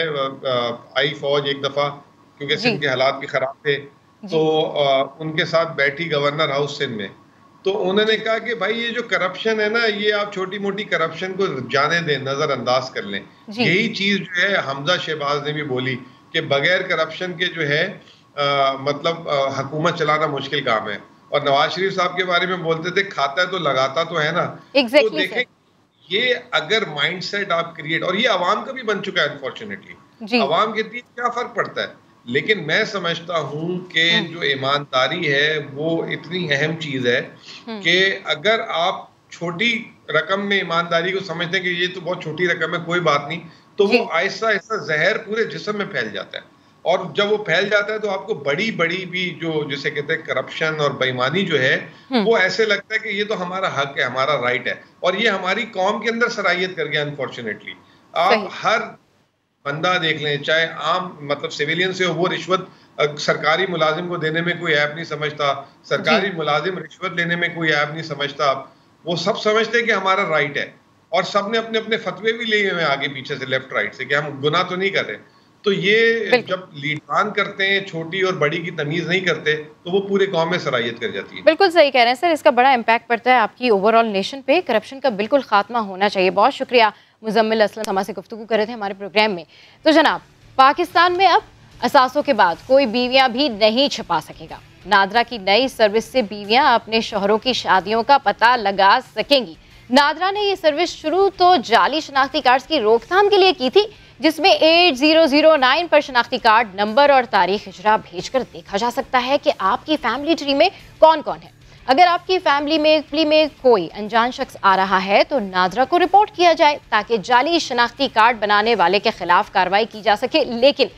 आई फौज एक दफ़ा क्योंकि सिंध के हालात भी ख़राब थे तो आ, उनके साथ बैठी गवर्नर हाउस सिंध में। तो उन्होंने कहा कि भाई ये जो करप्शन है ना ये आप छोटी मोटी करप्शन को जाने दें नजरअंदाज कर लें। यही चीज़ जो है हमजा शहबाज ने भी बोली कि बगैर करप्शन के जो है आ, मतलब हुकूमत चलाना मुश्किल काम है। और नवाज़ शरीफ साहब के बारे में बोलते थे खाता है तो लगाता तो है ना। Exactly, तो देखें ये अगर माइंडसेट आप क्रिएट और ये आवाम का भी बन चुका है अनफॉर्चुनेटली आवाम के लिए क्या फ़र्क पड़ता है? लेकिन मैं समझता हूँ कि हम्म। जो ईमानदारी है वो इतनी अहम चीज़ है हम्म। कि अगर आप छोटी रकम में ईमानदारी को समझते हैं कि ये तो बहुत छोटी रकम है कोई बात नहीं तो वो आहिस्ता आहिस्ता जहर पूरे जिसम में फैल जाता है और जब वो फैल जाता है तो आपको बड़ी बड़ी भी जो जिसे कहते हैं करप्शन और बेईमानी जो है हम्म। वो ऐसे लगता है कि ये तो हमारा हक है हमारा राइट है और ये हमारी कौम के अंदर सराहियत कर गया अनफॉर्चुनेटली आप हर बंदा देख लें चाहे आम मतलब सिविलियन से हो वो रिश्वत सरकारी मुलाजिम को देने में कोई ऐप नहीं समझता सरकारी मुलाजिम रिश्वत लेने में कोई ऐप नहीं समझता। वो सब समझते हैं कि हमारा राइट है और सबने अपने अपने फतवे भी लिए हुए आगे पीछे से लेफ़्ट राइट से कि हम गुना तो नहीं कर रहे। तो ये जब लीडरान करते हैं छोटी और बड़ी की तमीज नहीं करते तो वो पूरे कौम में सराहियत कर जाती है। बिल्कुल सही कह रहे हैं सर इसका बड़ा इम्पैक्ट पड़ता है आपकी ओवरऑल नेशन पे। करप्शन का बिल्कुल खात्मा होना चाहिए। बहुत शुक्रिया। मुजम्मिल असलम समा से गुफ्तु कर रहे थे हमारे प्रोग्राम में। तो जनाब, पाकिस्तान में अब असासों के बाद कोई बीवियाँ भी नहीं छुपा सकेगा। नादरा की नई सर्विस से बीवियाँ अपने शोहरों की शादियों का पता लगा सकेंगी। नादरा ने ये सर्विस शुरू तो जाली शनाख्ती कार्ड की रोकथाम के लिए की थी, जिसमें एट ज़ीरो ज़ीरो नाइन पर शनाख्ती कार्ड, नंबर और तारीख इजरा भेजकर देखा जा सकता है कि आपकी फैमिली ट्री में कौन कौन है। अगर आपकी फैमिली में में कोई अनजान शख्स आ रहा है तो नाजरा को रिपोर्ट किया जाए ताकि जाली शनाख्ती कार्ड बनाने वाले के खिलाफ कार्रवाई की जा सके। लेकिन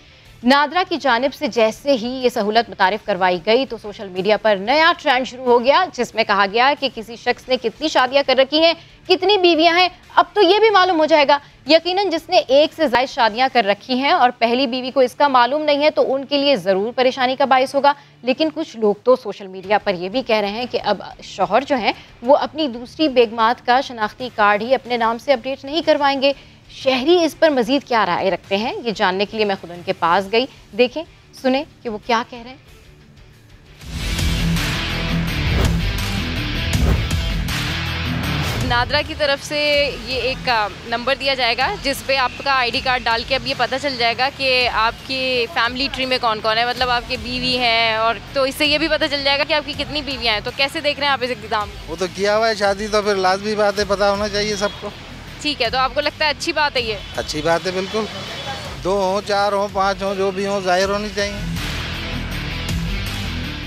नादरा की जानब से जैसे ही ये सहूलत मुतारफ करवाई गई तो सोशल मीडिया पर नया ट्रेंड शुरू हो गया, जिसमें कहा गया कि किसी शख्स ने कितनी शादियाँ कर रखी हैं, कितनी बीवियाँ हैं, अब तो ये भी मालूम हो जाएगा। यकीनन जिसने एक से ज़्यादा शादियाँ कर रखी हैं और पहली बीवी को इसका मालूम नहीं है तो उनके लिए ज़रूर परेशानी का बायस होगा। लेकिन कुछ लोग तो सोशल मीडिया पर यह भी कह रहे हैं कि अब शोहर जो हैं, वो अपनी दूसरी बेगमात का शनाख्ती कार्ड ही अपने नाम से अपडेट नहीं करवाएँगे। शहरी इस पर मजीद क्या राय रखते हैं? ये जानने के लिए मैं खुद उनके पास गई। देखें सुने कि वो क्या कह रहे हैं। नादरा की तरफ़ से ये एक नंबर दिया जाएगा जिस पे आपका आईडी कार्ड डाल के अब ये पता चल जाएगा कि आपकी फैमिली ट्री में कौन कौन है मतलब आपके बीवी हैं और तो इससे ये भी पता चल जाएगा कि आपकी कितनी बीवियाँ हैं। तो कैसे देख रहे हैं आप इस एग्ज़ाम वो तो किया हुआ है शादी तो फिर लाजमी बात है पता होना चाहिए सबको। ठीक है तो आपको लगता है अच्छी बात है ये? अच्छी बात है बिल्कुल। दो हो चार हो पाँच हो जो भी हो ज़ाहिर होनी चाहिए।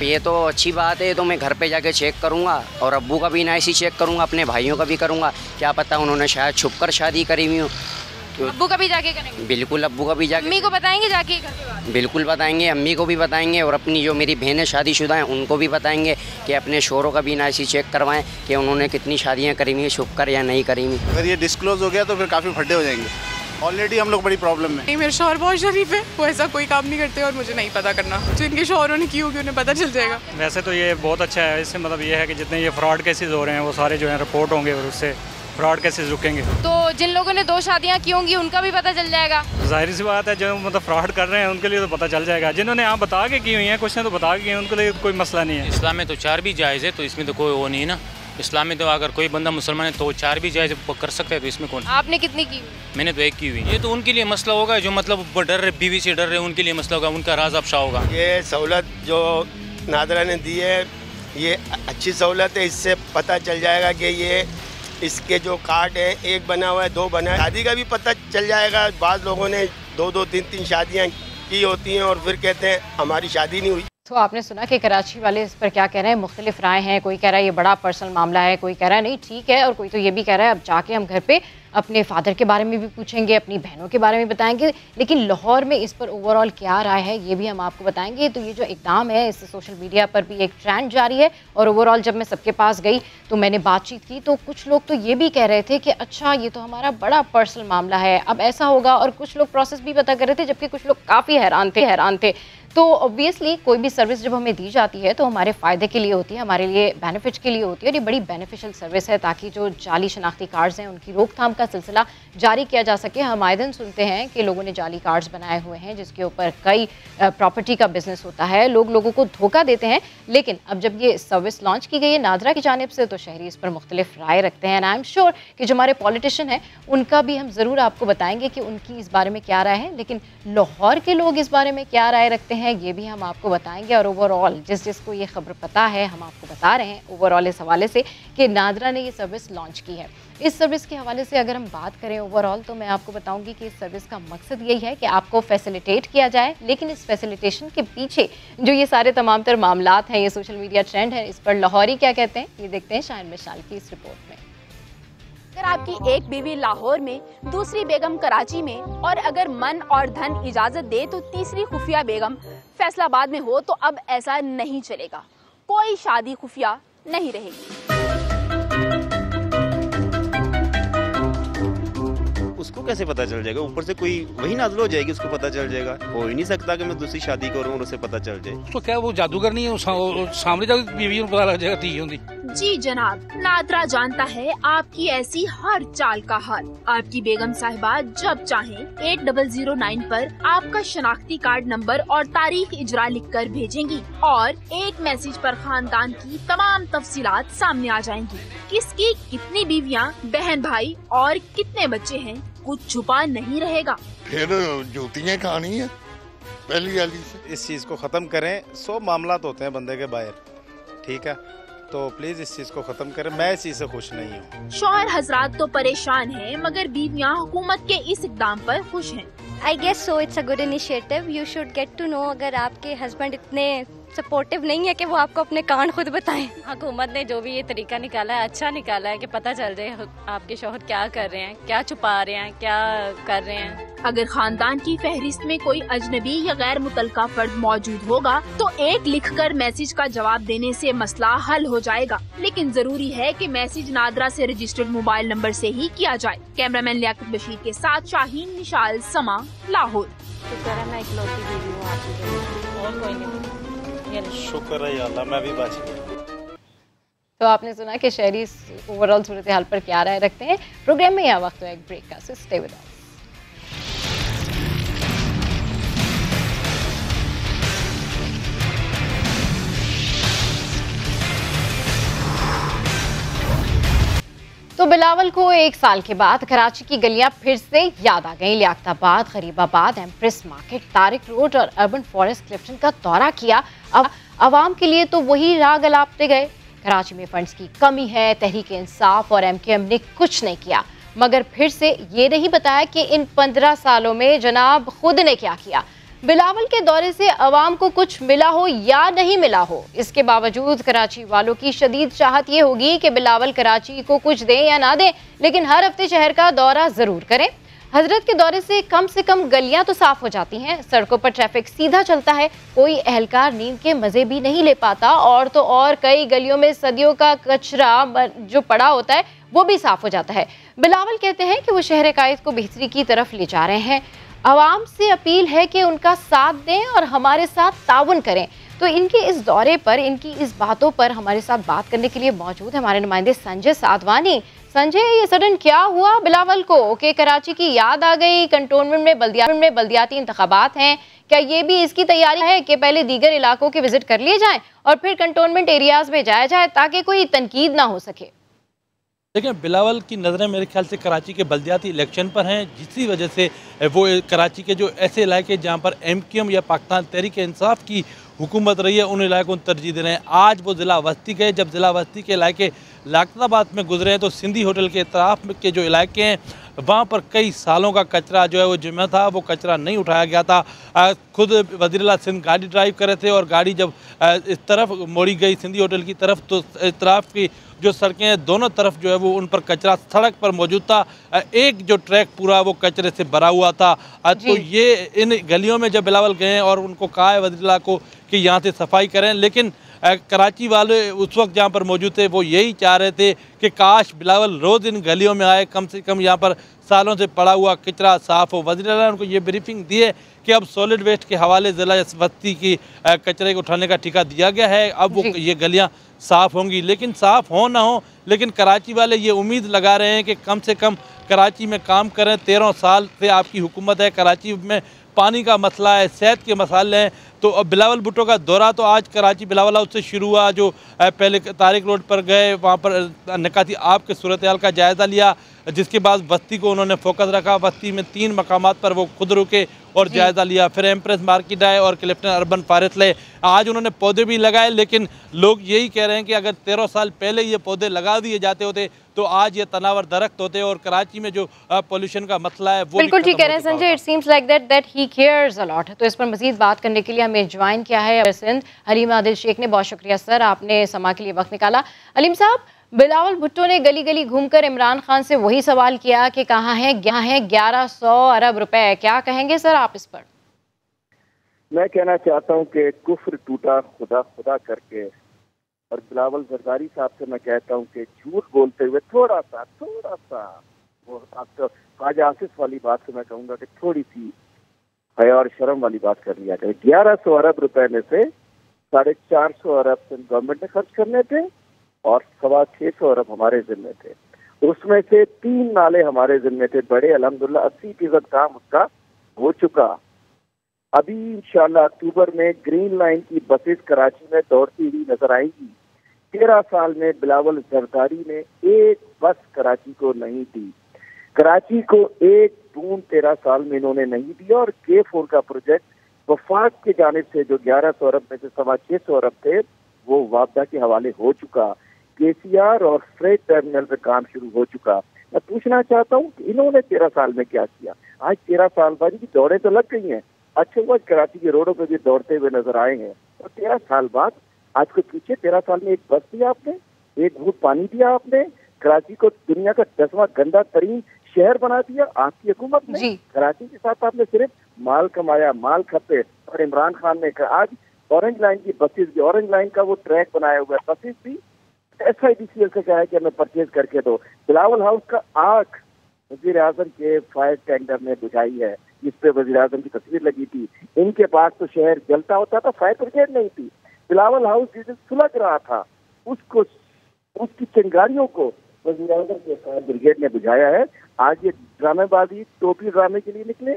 ये तो अच्छी बात है तो मैं घर पे जाके चेक करूँगा और अब्बू का भी ना ऐसी चेक करूँगा अपने भाइयों का भी करूँगा। क्या पता उन्होंने शायद छुप कर शादी करी हुई हो। तो अब्बू का भी जाके करेंगे? बिल्कुल अब्बू का भी जाके अम्मी को बताएँगे जाके बिल्कुल बताएँगे अम्मी को भी बताएँगे और अपनी जो मेरी बहनें शादीशुदा हैं उनको भी बताएँगे कि अपने शोरों का भी ना ऐसी चेक करवाएँ कि उन्होंने कितनी शादियाँ करी हुई छुप कर या नहीं करी हुई अगर ये डिस्क्लोज हो गया तो फिर काफ़ी फड्डे हो जाएँगे। ऑलरेडी हम लोग बड़ी प्रॉब्लम में। नहीं मेरे शोहर बहुत शरीफ है। वो ऐसा कोई काम नहीं करते और मुझे नहीं पता करना। जो इनके शोहरों ने की होगी उन्हें पता चल जाएगा। वैसे तो ये बहुत अच्छा है। इससे मतलब ये है कि जितने ये फ्रॉड केसेज हो रहे हैं वो सारे जो है रिपोर्ट होंगे और उससे फ्रॉड केसेस रुकेंगे। तो जिन लोगों ने दो शादियाँ की होंगी उनका भी पता चल जाएगा। ज़ाहिर सी बात है जो मतलब फ्रॉड कर रहे हैं उनके लिए तो पता चल जाएगा। जिन्होंने यहाँ बता के की हुई है कुछ ने तो बता के उनके लिए कोई मसला नहीं है। इस्लाम में तो चार भी जायज़ है तो इसमें तो कोई वो नहीं है ना। इस्लाम में तो अगर कोई बंदा मुसलमान है तो चार भी जायज़ कर सकते हैं तो इसमें कौन? आपने कितनी की मैंने तो एक की हुई ये तो उनके लिए मसला होगा जो मतलब डर रहे बीवी से डर रहे उनके लिए मसला होगा उनका राज अफशा होगा। ये सहूलत जो नादरा ने दी है ये अच्छी सहूलत है इससे पता चल जाएगा कि ये इसके जो कार्ड है, एक बना हुआ है, दो बना है। शादी का भी पता चल जाएगा। बाद लोगों ने दो दो, तीन तीन शादियाँ की होती हैं और फिर कहते हैं, हमारी शादी नहीं हुई। तो आपने सुना कि कराची वाले इस पर क्या कह रहे हैं? मुख्तलिफ़ राय हैं। कोई कह रहा है, ये बड़ा पर्सनल मामला है। कोई कह रहा है, नहीं, ठीक है। और कोई तो ये भी कह रहा है, अब जाके हम घर पे अपने फादर के बारे में भी पूछेंगे, अपनी बहनों के बारे में बताएँगे। लेकिन लाहौर में इस पर ओवरऑल क्या राय है, ये भी हम आपको बताएँगे। तो ये जो इकदाम है इससे सोशल मीडिया पर भी एक ट्रेंड जारी है और ओवरऑल जब मैं सबके पास गई तो मैंने बातचीत की तो कुछ लोग तो ये भी कह रहे थे कि अच्छा ये तो हमारा बड़ा पर्सनल मामला है, अब ऐसा होगा। और कुछ लोग प्रोसेस भी पता कर रहे थे, जबकि कुछ लोग काफ़ी हैरान थे हैरान थे। तो ऑब्वियसली कोई भी सर्विस जब हमें दी जाती है तो हमारे फ़ायदे के लिए होती है, हमारे लिए बेनिफिट के लिए होती है और ये बड़ी बेनिफिशियल सर्विस है ताकि जो जाली शनाख्ती कार्ड्स हैं, उनकी रोकथाम का सिलसिला जारी किया जा सके। हम आए दिन सुनते हैं कि लोगों ने जाली कार्ड्स बनाए हुए हैं, जिसके ऊपर कई प्रॉपर्टी का बिज़नेस होता है। लोग लोगों को धोखा देते हैं, लेकिन अब जब ये सर्विस लॉन्च की गई है नादरा की जानब से तो शहरी इस पर मुख्तलिफ़ राय रखते हैं। एंड आई एम श्योर कि जो हमारे पॉलिटिशियन हैं, उनका भी हम ज़रूर आपको बताएँगे कि उनकी इस बारे में क्या राय है। लेकिन लाहौर के लोग इस बारे में क्या राय रखते हैं, ये भी हम आपको बताएँगे। और ओवरऑल जिस जिसको ये खबर पता है, हम आपको बता रहे हैं ओवरऑल इस हवाले से कि नादरा ने ये सर्विस लॉन्च की है। इस सर्विस के हवाले से अगर हम बात करें ओवरऑल तो मैं आपको बताऊँगी कि इस सर्विस का मकसद यही है कि आपको फैसिलिटेट किया जाए। लेकिन इस फैसिलिटेशन के पीछे जो ये सारे तमाम तर मामला हैं, ये सोशल मीडिया ट्रेंड है, इस पर लाहौरी क्या कहते हैं? ये देखते हैं शाहिन मिशाल की इस रिपोर्ट में। अगर आपकी एक बीवी लाहौर में, दूसरी बेगम कराची में, और अगर मन और धन इजाज़त दे तो तीसरी खुफिया बेगम फैसलाबाद में हो तो अब ऐसा नहीं चलेगा। कोई शादी खुफिया नहीं रहेगी। उसको कैसे पता चल जाएगा? ऊपर से कोई वही नाजल हो जाएगी उसको पता चल जाएगा। हो ही नहीं सकता कि मैं दूसरी शादी करूँ और उसे पता चल जाए। तो क्या वो जादूगर नहीं है? सामने जाकर बीवी को पता लग जाएगा जी जनाब नादरा जानता है आपकी ऐसी हर चाल का हाल। आपकी बेगम साहिबा जब चाहे एट डबल ज़ीरो नाइन पर आपका शनाख्ती कार्ड नंबर और तारीख इजरा लिख कर भेजेंगी और एक मैसेज पर खानदान की तमाम तफसीलात सामने आ जाएँगी। किसकी कितनी बीवियाँ, बहन भाई और कितने बच्चे हैं कुछ छुपा नहीं रहेगा। फिर जूतियाँ कहानी है पहली वाली से। इस चीज़ को ख़त्म करें। सौ मामला तो होते हैं बंदे के बाहर। ठीक है? तो प्लीज़ इस चीज़ को खत्म करें। मैं इस चीज़ से खुश नहीं हूँ। शोहर हजरात तो परेशान हैं मगर बीवियाँ हुकूमत के इस इकदाम पर खुश हैं। I guess so it's a good initiative you should get to know अगर आपके हस्बैंड इतने सपोर्टिव नहीं है कि वो आपको अपने कान खुद बताएँ। हुकूमत ने जो भी ये तरीका निकाला है अच्छा निकाला है कि पता चल जाए आपके शोहर क्या कर रहे हैं क्या छुपा रहे हैं क्या कर रहे हैं। अगर खानदान की फहरिस्त में कोई अजनबी या गैर मुतलका फर्द मौजूद होगा तो एक लिख कर मैसेज का जवाब देने से मसला हल हो जाएगा। लेकिन ज़रूरी है कि मैसेज नादरा से रजिस्टर्ड मोबाइल नंबर से ही किया जाए। कैमरामैन लियाकत बशीर के साथ शाहीन निशाल समा लाहौर। और शुक्र है अल्लाह, मैं भी बच गया। तो आपने सुना कि शहरी ओवरऑल सूरत हाल पर क्या राय रखते हैं? प्रोग्राम में यह वक्त एक ब्रेक का स्टे विद तो बिलावल को एक साल के बाद कराची की गलियाँ फिर से याद आ गईं। Liaquatabad, Gharibabad, Empress Market, Tariq Road और अर्बन फॉरेस्ट क्लिफ्टन का दौरा किया। अब आवाम के लिए तो वही राग अलापते गए। कराची में फंड्स की कमी है, तहरीक इंसाफ और एम ने कुछ नहीं किया। मगर फिर से ये नहीं बताया कि इन पंद्रह सालों में जनाब खुद ने क्या किया। बिलावल के दौरे से अवाम को कुछ मिला हो या नहीं मिला हो, इसके बावजूद कराची वालों की शदीद चाहत ये होगी कि बिलावल कराची को कुछ दें या ना दें, लेकिन हर हफ़्ते शहर का दौरा ज़रूर करें। हज़रत के दौरे से कम से कम गलियाँ तो साफ़ हो जाती हैं, सड़कों पर ट्रैफ़िक सीधा चलता है, कोई अहलकार नींद के मज़े भी नहीं ले पाता, और तो और कई गलियों में सदियों का कचरा जो पड़ा होता है, वो भी साफ़ हो जाता है। बिलावल कहते हैं कि वो शहर कायद को बेहतरी की तरफ़ ले जा रहे हैं। आवाम से अपील है कि उनका साथ दें और हमारे साथ ताउन करें। तो इनके इस दौरे पर, इनकी इस बातों पर हमारे साथ बात करने के लिए मौजूद है हमारे नुमाइंदे संजय साधवानी। संजय, ये सडन क्या हुआ बिलावल को? कि कराची की याद आ गई। कंटोनमेंट में बल्दिया, में बल्दियाती इंतबात हैं। क्या ये भी इसकी तैयारी है कि पहले दीगर इलाकों के विज़िट कर लिए जाएँ और फिर कंटोनमेंट एरियाज़ में जाया जाए ताकि कोई तनकीद ना हो सके? देखिए बिलावल की नज़रें मेरे ख्याल से कराची के बल्दियाती इलेक्शन पर हैं, जिसकी वजह से वो कराची के जो ऐसे इलाके जहाँ पर एम क्यू एम या पाकिस्तान तहरीक इंसाफ की हुकूमत रही है, उन इलाकों को तरजीह दे रहे हैं। आज वो ज़िला वस्ती गए, जब ज़िला वस्ती के इलाके लाकताबाद में गुजरे हैं तो सिंधी होटल के इतराफ़ के जो इलाके हैं, वहाँ पर कई सालों का कचरा जो है वो जिम्मा था, वो कचरा नहीं उठाया गया था। खुद वज़ीर सिंध गाड़ी ड्राइव कर रहे थे और गाड़ी जब इस तरफ़ मोड़ी गई सिंधी होटल की तरफ़ तो इतराफ़ की जो सड़कें हैं दोनों तरफ़ जो है वो उन पर कचरा सड़क पर मौजूद था। एक जो ट्रैक पूरा वो कचरे से भरा हुआ था। तो ये इन गलियों में जब बिलावल गए और उनको कहा है वजीला को कि यहाँ से सफ़ाई करें लेकिन कराची वाले उस वक्त जहाँ पर मौजूद थे वो यही चाह रहे थे कि काश बिलावल रोज़ इन गलियों में आए कम से कम यहाँ पर सालों से पड़ा हुआ कचरा साफ़ हो। वजी ने उनको ये ब्रीफिंग दी है कि अब सॉलिड वेस्ट के हवाले ज़िला बस्ती की कचरे को उठाने का ठिका दिया गया है। अब वो ये गलियाँ साफ़ होंगी। लेकिन साफ़ हो ना हो, लेकिन कराची वाले ये उम्मीद लगा रहे हैं कि कम से कम कराची में काम करें। तेरह साल से आपकी हुकूमत है, कराची में पानी का मसला है, सेहत के मसाले हैं। तो अब बिलावल भुट्टो का दौरा तो आज कराची बिलावल हाउस से शुरू हुआ जो पहले तारिक रोड पर गए वहाँ पर नकाती आपके सूरत हाल का जायज़ा लिया जिसके बाद बस्ती को उन्होंने फोकस रखा बस्ती में तीन मकाम पर वो खुद रुके और जायज़ा लिया। फिर एम्प्रेस मार्केट आए और क्लिफ्टन अर्बन फारिस ले। आज उन्होंने पौधे भी लगाए लेकिन लोग यही कह रहे हैं कि अगर तेरह साल पहले ये पौधे लगा दिए जाते होते तो आज ये तनावर दरख्त होते और कराची में जो पोल्यूशन का मसला है वो बिल्कुल ठीक कह रहे हैं Sanjay it seems like that that he cares allot lot इस पर मजीद बात करने के लिए हमें ज्वाइन किया है। सिंध हलीम आदिल शेख ने बहुत शुक्रिया, सर, आपने समा के लिए वक्त निकाला। अलीम साहब, बिलावल भुट्टो ने गली गली घूमकर इमरान खान से वही सवाल किया कि कहाँ है, क्या है, ग्यारह सौ अरब रुपए, क्या कहेंगे, सर, आप इस पर? मैं कहना चाहता हूँ कि कुफ्र टूटा खुदा खुदा करके, और बिलावल जरदारी साहब से मैं कहता हूँ कि झूठ बोलते हुए थोड़ा सा थोड़ा सा, वो आप तो ख्वाजा आसिफ वाली बात से मैं कहूँगा कि थोड़ी सी हया और शर्म वाली बात कर लिया करें ग्यारह सौ अरब रुपए में से साढ़े चार सौ अरब गवर्नमेंट ने खर्च करने थे और सवा छह सौ अरब हमारे जिम्मे थे। उसमें से तीन नाले हमारे जिम्मे थे, बड़े अलहमदुल्ला, अस्सी फ़ीसद काम उसका हो चुका। अभी इंशाल्लाह अक्टूबर में ग्रीन लाइन की बसेस कराची में दौड़ती हुई नज़र आएँगी। तेरह साल में बिलावल जरदारी ने एक बस कराची को नहीं दी। कराची को एक बूंद तेरह साल में इन्होंने नहीं दिया और के फोर का प्रोजेक्ट वफाक की जानब से जो ग्यारह सौ अरब में से सवा छह सौ अरब थे, वो वापदा के हवाले हो चुका। केसीआर और फ्रेट टर्मिनल पे काम शुरू हो चुका। मैं पूछना चाहता हूँ कि इन्होंने तेरह साल में क्या किया? आज तेरह साल बाद की दौड़े तो लग गई हैं। अच्छे वो कराची के रोडों पर भी दौड़ते हुए नज़र आए हैं। और तेरह साल बाद आज को पीछे तेरह साल में एक बस दिया आपने, एक घूट पानी दिया आपने। कराची को दुनिया का दसवां गंदा तरीन शहर बना दिया आपकी हुकूमत ने। कराची के साथ आपने सिर्फ़ माल कमाया माल खपे और इमरान खान ने कहा। आज ऑरेंज लाइन की बसेस भी ऑरेंज लाइन का वो ट्रैक बनाया हुआ है। बसेस भी S I D C L से कहा है कि हमें परचेज करके दो। बिलावल हाउस का आग वज़ीर आज़म के फायर टेंडर ने बुझाई है जिस पे वज़ीर आज़म की तस्वीर लगी थी। इनके पास तो शहर जलता होता था फायर ब्रिगेड नहीं थी। बिलावल हाउस जिस दिन सुलग रहा था उसको उसकी चिंगारियों को आज़म के फायर ब्रिगेड ने बुझाया है। आज ये ड्रामेबाजी टोपी ड्रामे के लिए निकले।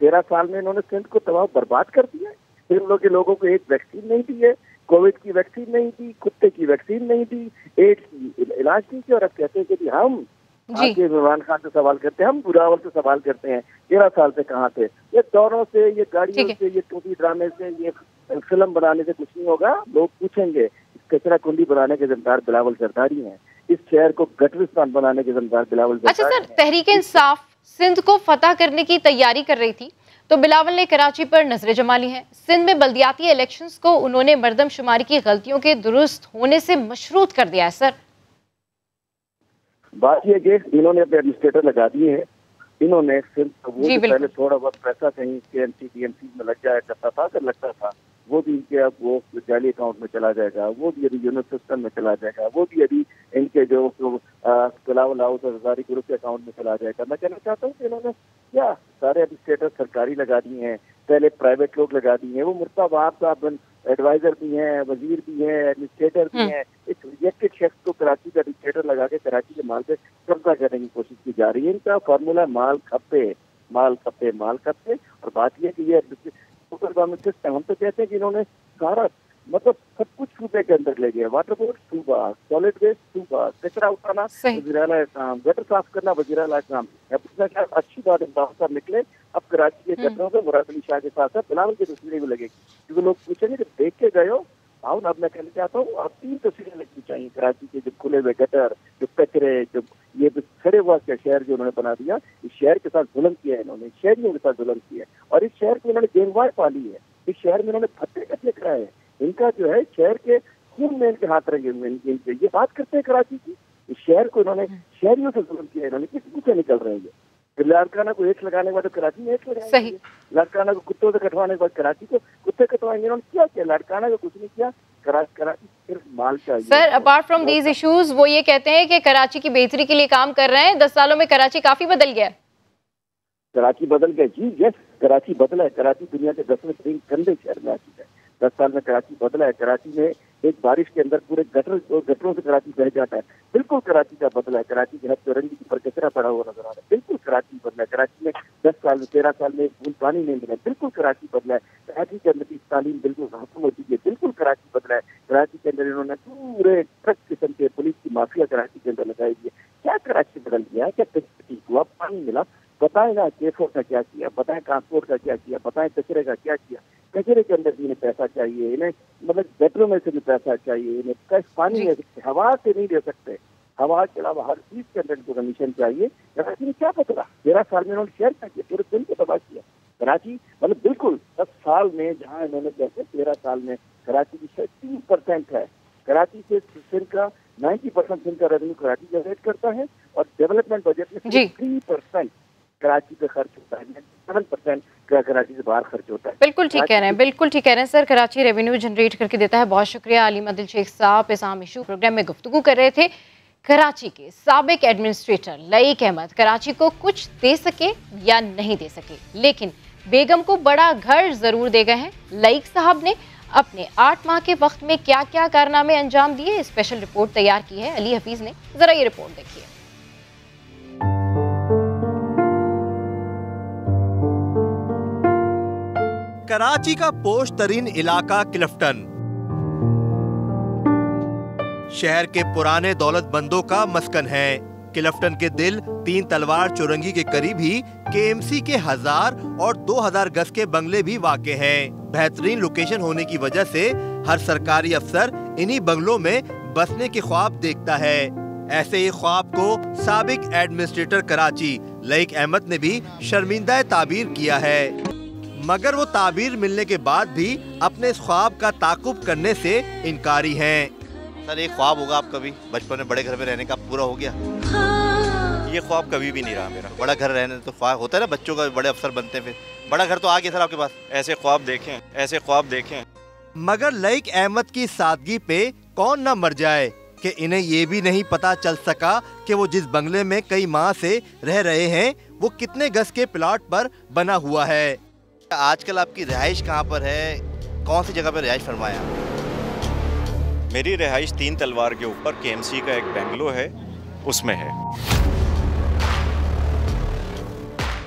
तेरह साल में इन्होंने सिंध को तबाह बर्बाद कर दिया। इन लोग के लोगों को एक वैक्सीन नहीं दी है। कोविड की वैक्सीन नहीं दी कुत्ते की वैक्सीन नहीं दी एड्स की इलाज नहीं किया। और अब कहते हैं कि हम आके इमरान खान से सवाल करते हैं हम बुरावल से सवाल करते हैं। तेरह साल से कहाँ थे ये दौरों से ये गाड़ियों से ये टोपी ड्रामे से ये फ़िल्म बनाने से कुछ नहीं होगा। लोग पूछेंगे कचरा कुंडी बनाने के जिम्मेदार बिलावल सरदारी हैं। इस शहर को गटरिस्तान बनाने के जिम्मेदार बिलावल अच्छा सर तहरीक इंसाफ सिंध को फतह करने की तैयारी कर रही थी तो बिलावल ने कराची पर नज़रें जमा ली हैं। सिंध में बल्दियाती इलेक्शंस को उन्होंने मरदमशुमारी की गलतियों के दुरुस्त होने से मशरूत कर दिया है सर। बात यह कि इन्होंने अपने एडमिनिस्ट्रेटर लगा दिए हैं। इन्होंने सिर्फ़ पहले थोड़ा बहुत पैसा कहीं के एम में लग जाया करता था अगर लगता था। वो भी इनके अब वो जाली अकाउंट में चला जाएगा वो भी अभी यूनिट सिस्टम में चला जाएगा वो भी अभी इनके जो बिलावल हाउस और हजारी ग्रुप के अकाउंट में चला जाएगा। मैं कहना चाहता हूँ कि इन्होंने क्या सारे अभी स्टेटस सरकारी लगा दिए हैं पहले प्राइवेट लोग लगा दिए हैं वो मुर्ता वहाब साहब एडवाइजर भी हैं वज़ीर भी हैं एडमिनिस्ट्रेटर भी हैं एक रिजेक्टेड शख्स को कराची का एडमिनिस्ट्रेटर लगा के कराची के माल पे कब्जा करने की कोशिश की जा रही है। इनका फार्मूला माल खपे माल खपे माल खपे और बात यह कि ये लोकल गवर्नमेंट सिस्टम हम तो कहते हैं कि इन्होंने सारा मतलब सब कुछ सूबे के अंदर ले गया वाटर बोर्ड सूबा सॉलिड वेस्ट सूबा कचरा उठाना वजीराला काम गटर साफ़ करना वजीराला काम। अच्छी बात इमरान साहब निकले अब कराची के गटरों से मुराद अली शाह के साथ साथ बिलावल की तस्वीरें भी लगेगी। क्योंकि लोग पूछेंगे कि देख के गए हो आओ अब मैं कहना चाहता हूँ अब तीन तस्वीरें लगनी चाहिए कराची के जो खुले हुए गटर जो कचरे जो ये खड़े हुआ क्या शहर जो उन्होंने बना दिया इस शहर के साथ जुलम किया है इन्होंने शहरियों के साथ जुलम किया है और इस शहर को इन्होंने गेंदबाज पाली है इस शहर में इन्होंने फत्ते कतले कराए हैं इनका जो है शहर के खून में इनके हाथ रंगे हुए इनके ये बात करते हैं कराची की इस शहर को इन्होंने शहरियों से जुलम किया है इन्होंने किस पीछे निकल रहे हैं लाड़काना को एक लगाने के बाद कराची में एक लगाएँगे। लाड़काना को कुत्तों से कटवाने के बाद कराची को कुत्ते कटवाएँगे इन्होंने क्या किया? लाड़काना को कुछ नहीं किया। Sir apart from these issues वो ये कहते हैं कि कराची की बेहतरी के लिए काम कर रहे हैं। दस सालों में कराची काफ़ी बदल गया कराची बदल गया। जी यस कराची बदला है। कराची दुनिया के दसवें गंदे शहर में आ चुका है। दस साल में कराची बदला है। कराची में एक बारिश के अंदर पूरे गटर और गटरों से कराची बह जाता है। बिल्कुल कराची का बदला है। कराची के हद चौरंगी पर कचरा पड़ा हुआ नज़र आ रहा है। बिल्कुल कराची बदला है। कराची में दस साल में तेरह साल में एक पानी नहीं मिला बिल्कुल कराची बदला है। कराची के अंदर की तालीम बिल्कुल खत्म हो चुकी है। बिल्कुल कराची बदला है। कराची के अंदर इन्होंने पूरे ट्रक किस्म के पुलिस की माफिया कराची के अंदर लगाई है। क्या कराची बदल गया क्या ठीक हुआ? पानी मिला। बताएँ ना केफोर का क्या किया बताएँ ट्रांसपोर्ट का क्या किया बताएँ कचरे का क्या किया कचरे के अंदर भी इन्हें पैसा चाहिए इन्हें मतलब गटरों में से भी पैसा चाहिए इन्हें पानी दे सकते हवा से नहीं दे सकते। हवा के अलावा हर चीज़ के अंदर इनको कमीशन चाहिए। कराची ने क्या बदला तेरह साल में इन्होंने शेयर क्या किया पूरे दिन को तबाह किया। कराची मतलब बिल्कुल दस साल में जहाँ इन्होंने कहते तेरह साल में कराची की तीस परसेंट है। कराची से सिंध का नाइन्टी परसेंट सिंध का रेवेन्यू कराची जनरेट करता है और डेवलपमेंट बजट में थ्री परसेंट कराची पे खर्च होता है सेवन परसेंट कराची से बाहर खर्च होता है। बिल्कुल ठीक कह रहे हैं बिल्कुल ठीक कह रहे हैं सर। कराची रेवेन्यू जनरेट करके देता है। बहुत शुक्रिया। अली मदिल शेख साहब इसाम इशू प्रोग्राम में गुफ्तु कर रहे थे। कराची के सबक एडमिनिस्ट्रेटर लईक अहमद कराची को कुछ दे सके या नहीं दे सके? लेकिन बेगम को बड़ा घर ज़रूर दे गए हैं। लईक साहब ने अपने आठ माह के वक्त में क्या क्या कारनामे अंजाम दिए? स्पेशल रिपोर्ट तैयार की है। अली हफीज ने जरा ये रिपोर्ट देखिए। कराची का पोश तरीन इलाका क्लिफ्टन। शहर के पुराने दौलत बंदों का मस्कन है। क्लिफ्टन के दिल तीन तलवार चौरंगी के करीब ही केएमसी के हज़ार और दो हज़ार गज के बंगले भी वाक़ हैं। बेहतरीन लोकेशन होने की वजह से हर सरकारी अफसर इन्हीं बंगलों में बसने के ख्वाब देखता है। ऐसे ही ख्वाब को सबक एडमिनिस्ट्रेटर कराची, लईक अहमद ने भी शर्मिंदा ताबीर किया है। मगर वो ताबीर मिलने के बाद भी अपने इस ख्वाब का ताकुब करने से इनकारी हैं। सर एक ख्वाब होगा आपका भी। बचपन में बड़े घर में रहने का पूरा हो गया। ये ख्वाब कभी भी नहीं रहा मेरा। बड़ा घर रहने तो ख्वाब होता है ना बच्चों का बड़े अफसर बनते हैं फिर। बड़ा घर तो आ गया सर आपके पास। ऐसे ख्वाब देखें ऐसे ख्वाब देखें। मगर लईक अहमद की सादगी पे कौन न मर जाए कि इन्हें ये भी नहीं पता चल सका कि वो जिस बंगले में कई माह से रह रहे हैं वो कितने गज के प्लाट पर बना हुआ है। आजकल आपकी रिहाइश कहाँ पर है? कौन सी जगह पर रिहाइश फरमाया मेरी रिहाइश तीन तलवार के ऊपर केएमसी का एक बेंगलो है उसमें है।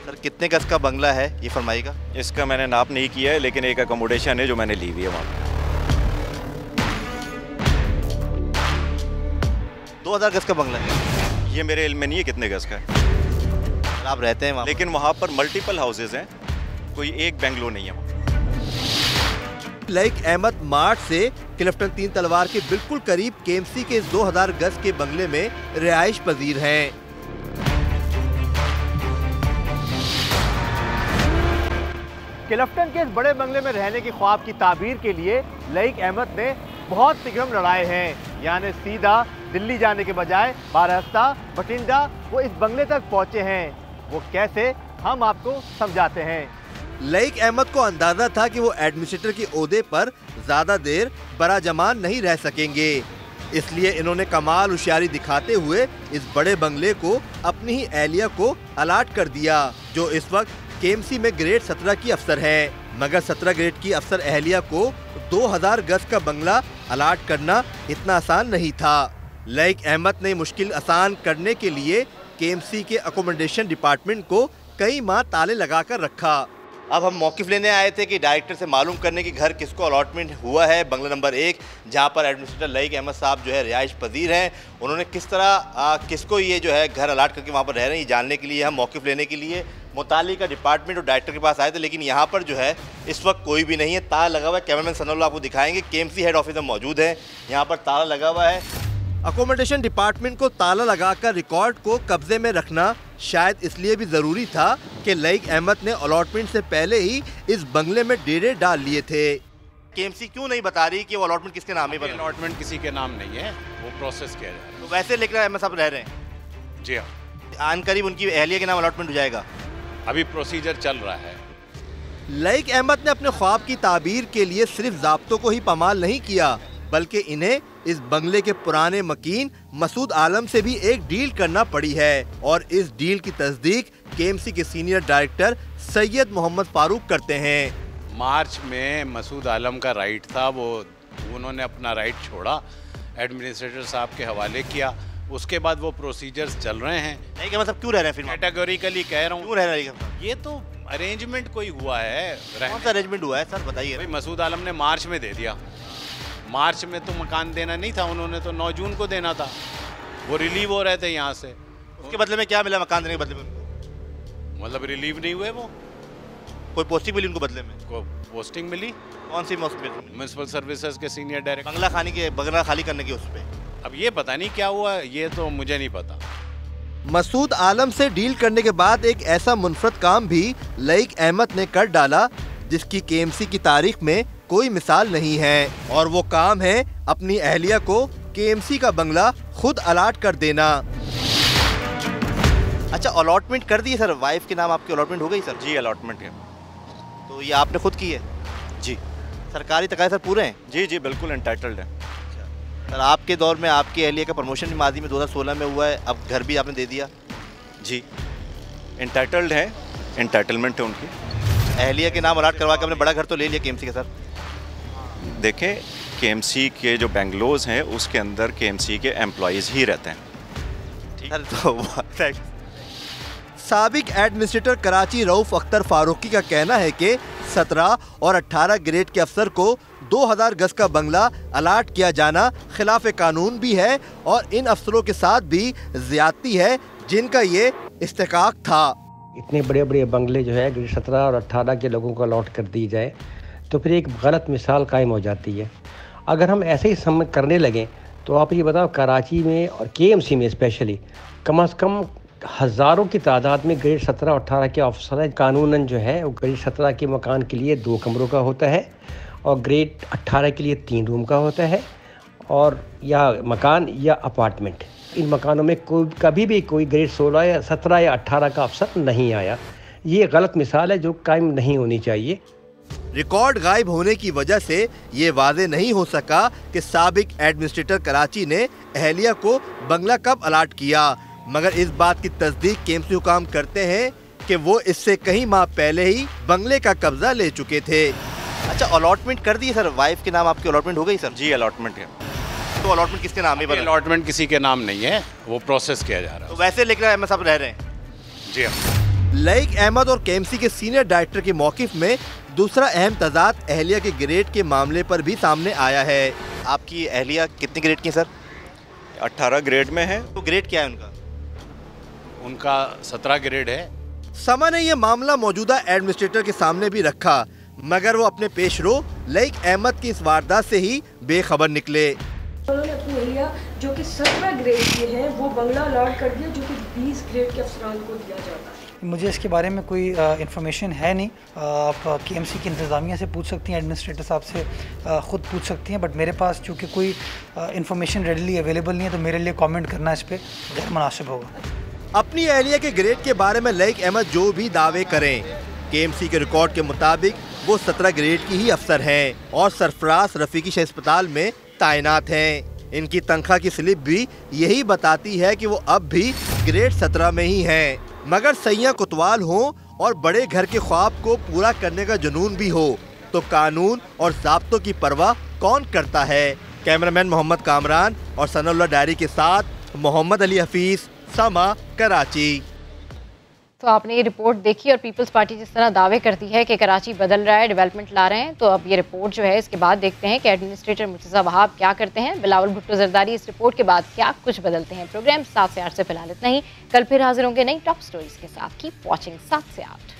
सर कितने गज का बंगला है? ये फरमाइएगा। इसका मैंने नाप नहीं किया है लेकिन एक अकोमोडेशन है जो मैंने ली हुई है वहाँ दो हज़ार गज का बंगला है। ये मेरे इल्म में नहीं है कितने गज का है। आप रहते हैं वहाँ लेकिन वहाँ पर मल्टीपल हाउसेज हैं। कोई एक बेंगलो नहीं है लईक अहमद मार्ट से क्लिफ्टन तीन तलवार के बिल्कुल करीब केएमसी के 2000 गज के बंगले में रिहाइश पजीर हैं। क्लिफ्टन के इस बड़े बंगले में रहने की ख्वाब की ताबीर के लिए लईक अहमद ने बहुत तिगड़म लड़ाए हैं। यानी सीधा दिल्ली जाने के बजाय बारहस्ता बठिंडा वो इस बंगले तक पहुँचे हैं। वो कैसे, हम आपको समझाते हैं। लईक अहमद को अंदाज़ा था कि वो एडमिनिस्ट्रेटर के ओहदे पर ज़्यादा देर बरा जमान नहीं रह सकेंगे। इसलिए इन्होंने कमाल होशियारी दिखाते हुए इस बड़े बंगले को अपनी ही एहलिया को अलाट कर दिया, जो इस वक्त केएमसी में ग्रेड सत्रह की अफसर है। मगर सत्रह ग्रेड की अफसर एहलिया को 2000 गज का बंगला अलाट करना इतना आसान नहीं था। लईक अहमद ने मुश्किल आसान करने के लिए केएमसी के अकोमोडेशन डिपार्टमेंट को कई माह ताले लगाकर रखा। अब हम मौकफ लेने आए थे कि डायरेक्टर से मालूम करने की घर किसको अलॉटमेंट हुआ है। बंगला नंबर एक, जहाँ पर एडमिनिस्ट्रेटर लईक अहमद साहब जो है रिहाइश पजीर हैं। उन्होंने किस तरह किसको ये जो है घर अलाट करके वहाँ पर रह रहे हैं जानने के लिए, हम मौकफ लेने के लिए। मुताली का डिपार्टमेंट और डायरेक्टर के पास आए थे, लेकिन यहाँ पर जो है इस वक्त कोई भी नहीं है। ताला लगा हुआ है कैमरामैन सनल्ला आपको दिखाएँगे। के हेड ऑफ़िस में मौजूद है। यहाँ पर ताला लगा हुआ है। अकोमोडेशन डिपार्टमेंट को ताला लगाकर रिकॉर्ड को कब्जे में रखना शायद इसलिए भी ज़रूरी था कि लईक अहमद ने अलॉटमेंट से पहले ही इस बंगले में डेरे डाल लिए थे। केएमसी क्यों नहीं बता रही कि वो अलॉटमेंट किसके नाम है अलॉटमेंट किसी के नाम नहीं है वो प्रोसेस किया जाए तो वैसे लेकर अहमद साहब रह रहे हैं? जी हाँ। आन करीब उनकी एहलिया के नाम अलॉटमेंट हो जाएगा। अभी प्रोसीजर चल रहा है। लईक अहमद ने अपने ख्वाब की ताबीर के लिए सिर्फ़ जब्तों को ही पमाल नहीं किया बल्कि इन्हें इस बंगले के पुराने मकीन मसूद आलम से भी एक डील करना पड़ी है। और इस डील की तस्दीक केएमसी के सीनियर डायरेक्टर सैयद मोहम्मद फारूक करते हैं। मार्च में मसूद आलम का राइट था वो उन्होंने अपना राइट छोड़ा एडमिनिस्ट्रेटर साहब के हवाले किया। उसके बाद वो प्रोसीजर्स चल रहे हैं। नहीं कि मतलब क्यों रह रहे हैं फिर कैटेगोरिकली कह रहा हूँ। क्यों रह रहे हैं ये तो अरेंजमेंट कोई हुआ है कौन सा अरेंजमेंट हुआ है? सर बताइए। भाई मसूद आलम ने मार्च में दे दिया। मार्च में तो मकान देना नहीं था उन्होंने तो 9 जून को देना था। वो रिलीव हो रहे थे यहाँ से। उसके बदले में क्या मिला मकान देने के बदले में? मतलब रिलीव नहीं हुए वो। कोई पोस्टिंग मिली उनको बदले में? को पोस्टिंग मिली? कौन सी पोस्टिंग म्यूनसिपल सर्विसेज़ के सीनियर डायरेक्टर बंगला खाने के बंगला खाली करने की उस पर अब ये पता नहीं क्या हुआ ये तो मुझे नहीं पता। मसूद आलम से डील करने के बाद एक ऐसा मुनफरद काम भी लईक अहमद ने कर डाला जिसकी केएमसी की तारीख में कोई मिसाल नहीं है। और वो काम है अपनी अहलिया को केएमसी का बंगला खुद अलाट कर देना। अच्छा अलॉटमेंट कर दी सर। वाइफ के नाम आपकी अलॉटमेंट हो गई सर? जी अलॉटमेंट है। तो ये आपने खुद की है? जी। सरकारी तकाय सर पूरे हैं? जी जी बिल्कुल इंटाइटल्ड है। सर आपके दौर में आपकी अहलिया का प्रमोशन भी माजी में 2016 में हुआ है। अब घर भी आपने दे दिया। जी। इंटाइटल्ड है। इंटाइटलमेंट है उनकी। अहलिया के नाम अलाट करवा के आपने बड़ा घर तो ले लिया केएमसी के सर। देखें केएमसी के जो बेंगलोज हैं उसके अंदर केएमसी के एम्प्लॉयज़ ही रहते हैं। तो थैंक्स एडमिनिस्ट्रेटर कराची रऊफ अख्तर फारूकी का कहना है कि 17 और 18 ग्रेड के अफसर को 2000 गज का बंगला अलाट किया जाना खिलाफ कानून भी है और इन अफसरों के साथ भी ज्यादती है जिनका ये इस्तेकाक था। इतने बड़े बड़े बंगले जो है ग्रेड सत्रह और अट्ठारह के लोगों को अलॉट कर दी जाए तो फिर एक गलत मिसाल कायम हो जाती है। अगर हम ऐसे ही सम करने लगें तो आप ये बताओ, कराची में और के में स्पेशली कम अज़ कम हज़ारों की तादाद में ग्रेड सत्रह अट्ठारह के ऑफिसर कानूनन जो है, वो ग्रेड सत्रह के मकान के लिए दो कमरों का होता है और ग्रेड अट्ठारह के लिए तीन रूम का होता है और या मकान या अपार्टमेंट। इन मकानों में कोई, कभी भी कोई ग्रेड सोलह या सत्रह या अट्ठारह का अफसर नहीं आया। ये गलत मिसाल है जो कायम नहीं होनी चाहिए। रिकॉर्ड गायब होने की वजह से ये वाजे नहीं हो सका कि सबक एडमिनिस्ट्रेटर कराची ने अहलिया को बंगला कब अलाट किया। मगर इस बात की तस्दीक केमसी हुकाम करते हैं कि वो इससे कई माह पहले ही बंगले का कब्जा ले चुके थे। अच्छा अलॉटमेंट कर दी सर। वाइफ के नाम आपकी अलॉटमेंट हो गई सर? जी अलॉटमेंट है। तो अलॉटमेंट किसके नाम है? अलॉटमेंट किसी के नाम नहीं है। वो प्रोसेस किया जा रहा है। तो वैसे लेकर एम साहब रह रहे हैं। जी हाँ। लईक अहमद और केएमसी के सीनियर डायरेक्टर के मौकिफ में दूसरा अहम तजाद अहलिया के ग्रेड के मामले पर भी सामने आया है। आपकी अहलिया कितने ग्रेड की सर? अट्ठारह ग्रेड में है। तो ग्रेड क्या है उनका? उनका सत्रह ग्रेड है। समा ने यह मामला मौजूदा एडमिनिस्ट्रेटर के सामने भी रखा मगर वो अपने पेशरो लईक अहमद की इस वारदात से ही बेखबर निकले। उन्होंने अपनी अहलिया जो कि सत्रह ग्रेड की है वो बंगला अलॉट कर दिया जो कि बीस ग्रेड के अफसरान को दिया जाता है। मुझे इसके बारे में कोई इन्फॉर्मेशन है नहीं। आप के एम सी की इंतज़ामिया से पूछ सकती हैं एडमिनिस्ट्रेटर साहब से ख़ुद पूछ सकती हैं बट मेरे पास चूँकि कोई इन्फॉर्मेशन रेडली अवेलेबल नहीं है तो मेरे लिए कॉमेंट करना इस पर गैर मुनासिब होगा। अपनी अहलिया के ग्रेड के बारे में लईक अहमद जो भी दावे करें के एम सी के रिकॉर्ड के मुताबिक वो सत्रह ग्रेड की ही अफसर हैं और सरफराज रफ़ीकी अस्पताल में तैनात हैं। इनकी तनख्वाह की स्लिप भी यही बताती है कि वो अब भी ग्रेड सत्रह में ही हैं। मगर सैया कुतवाल हो और बड़े घर के ख्वाब को पूरा करने का जुनून भी हो तो कानून और जब्तों की परवाह कौन करता है? कैमरामैन मोहम्मद कामरान और सनल्ला डायरी के साथ मोहम्मद अली हफीज, समा कराची। तो आपने ये रिपोर्ट देखी और पीपल्स पार्टी जिस तरह दावे करती है कि कराची बदल रहा है डेवलपमेंट ला रहे हैं तो अब ये रिपोर्ट जो है, इसके बाद देखते हैं कि एडमिनिस्ट्रेटर मुर्तज़ा वहाब क्या करते हैं। बिलावल भुट्टो जरदारी, इस रिपोर्ट के बाद क्या कुछ बदलते हैं। प्रोग्राम सात से आठ से फ़िलहाल इतना ही। कल फिर हाजिर होंगे नई टॉप स्टोरीज के साथ। की वॉचिंग सात से आठ।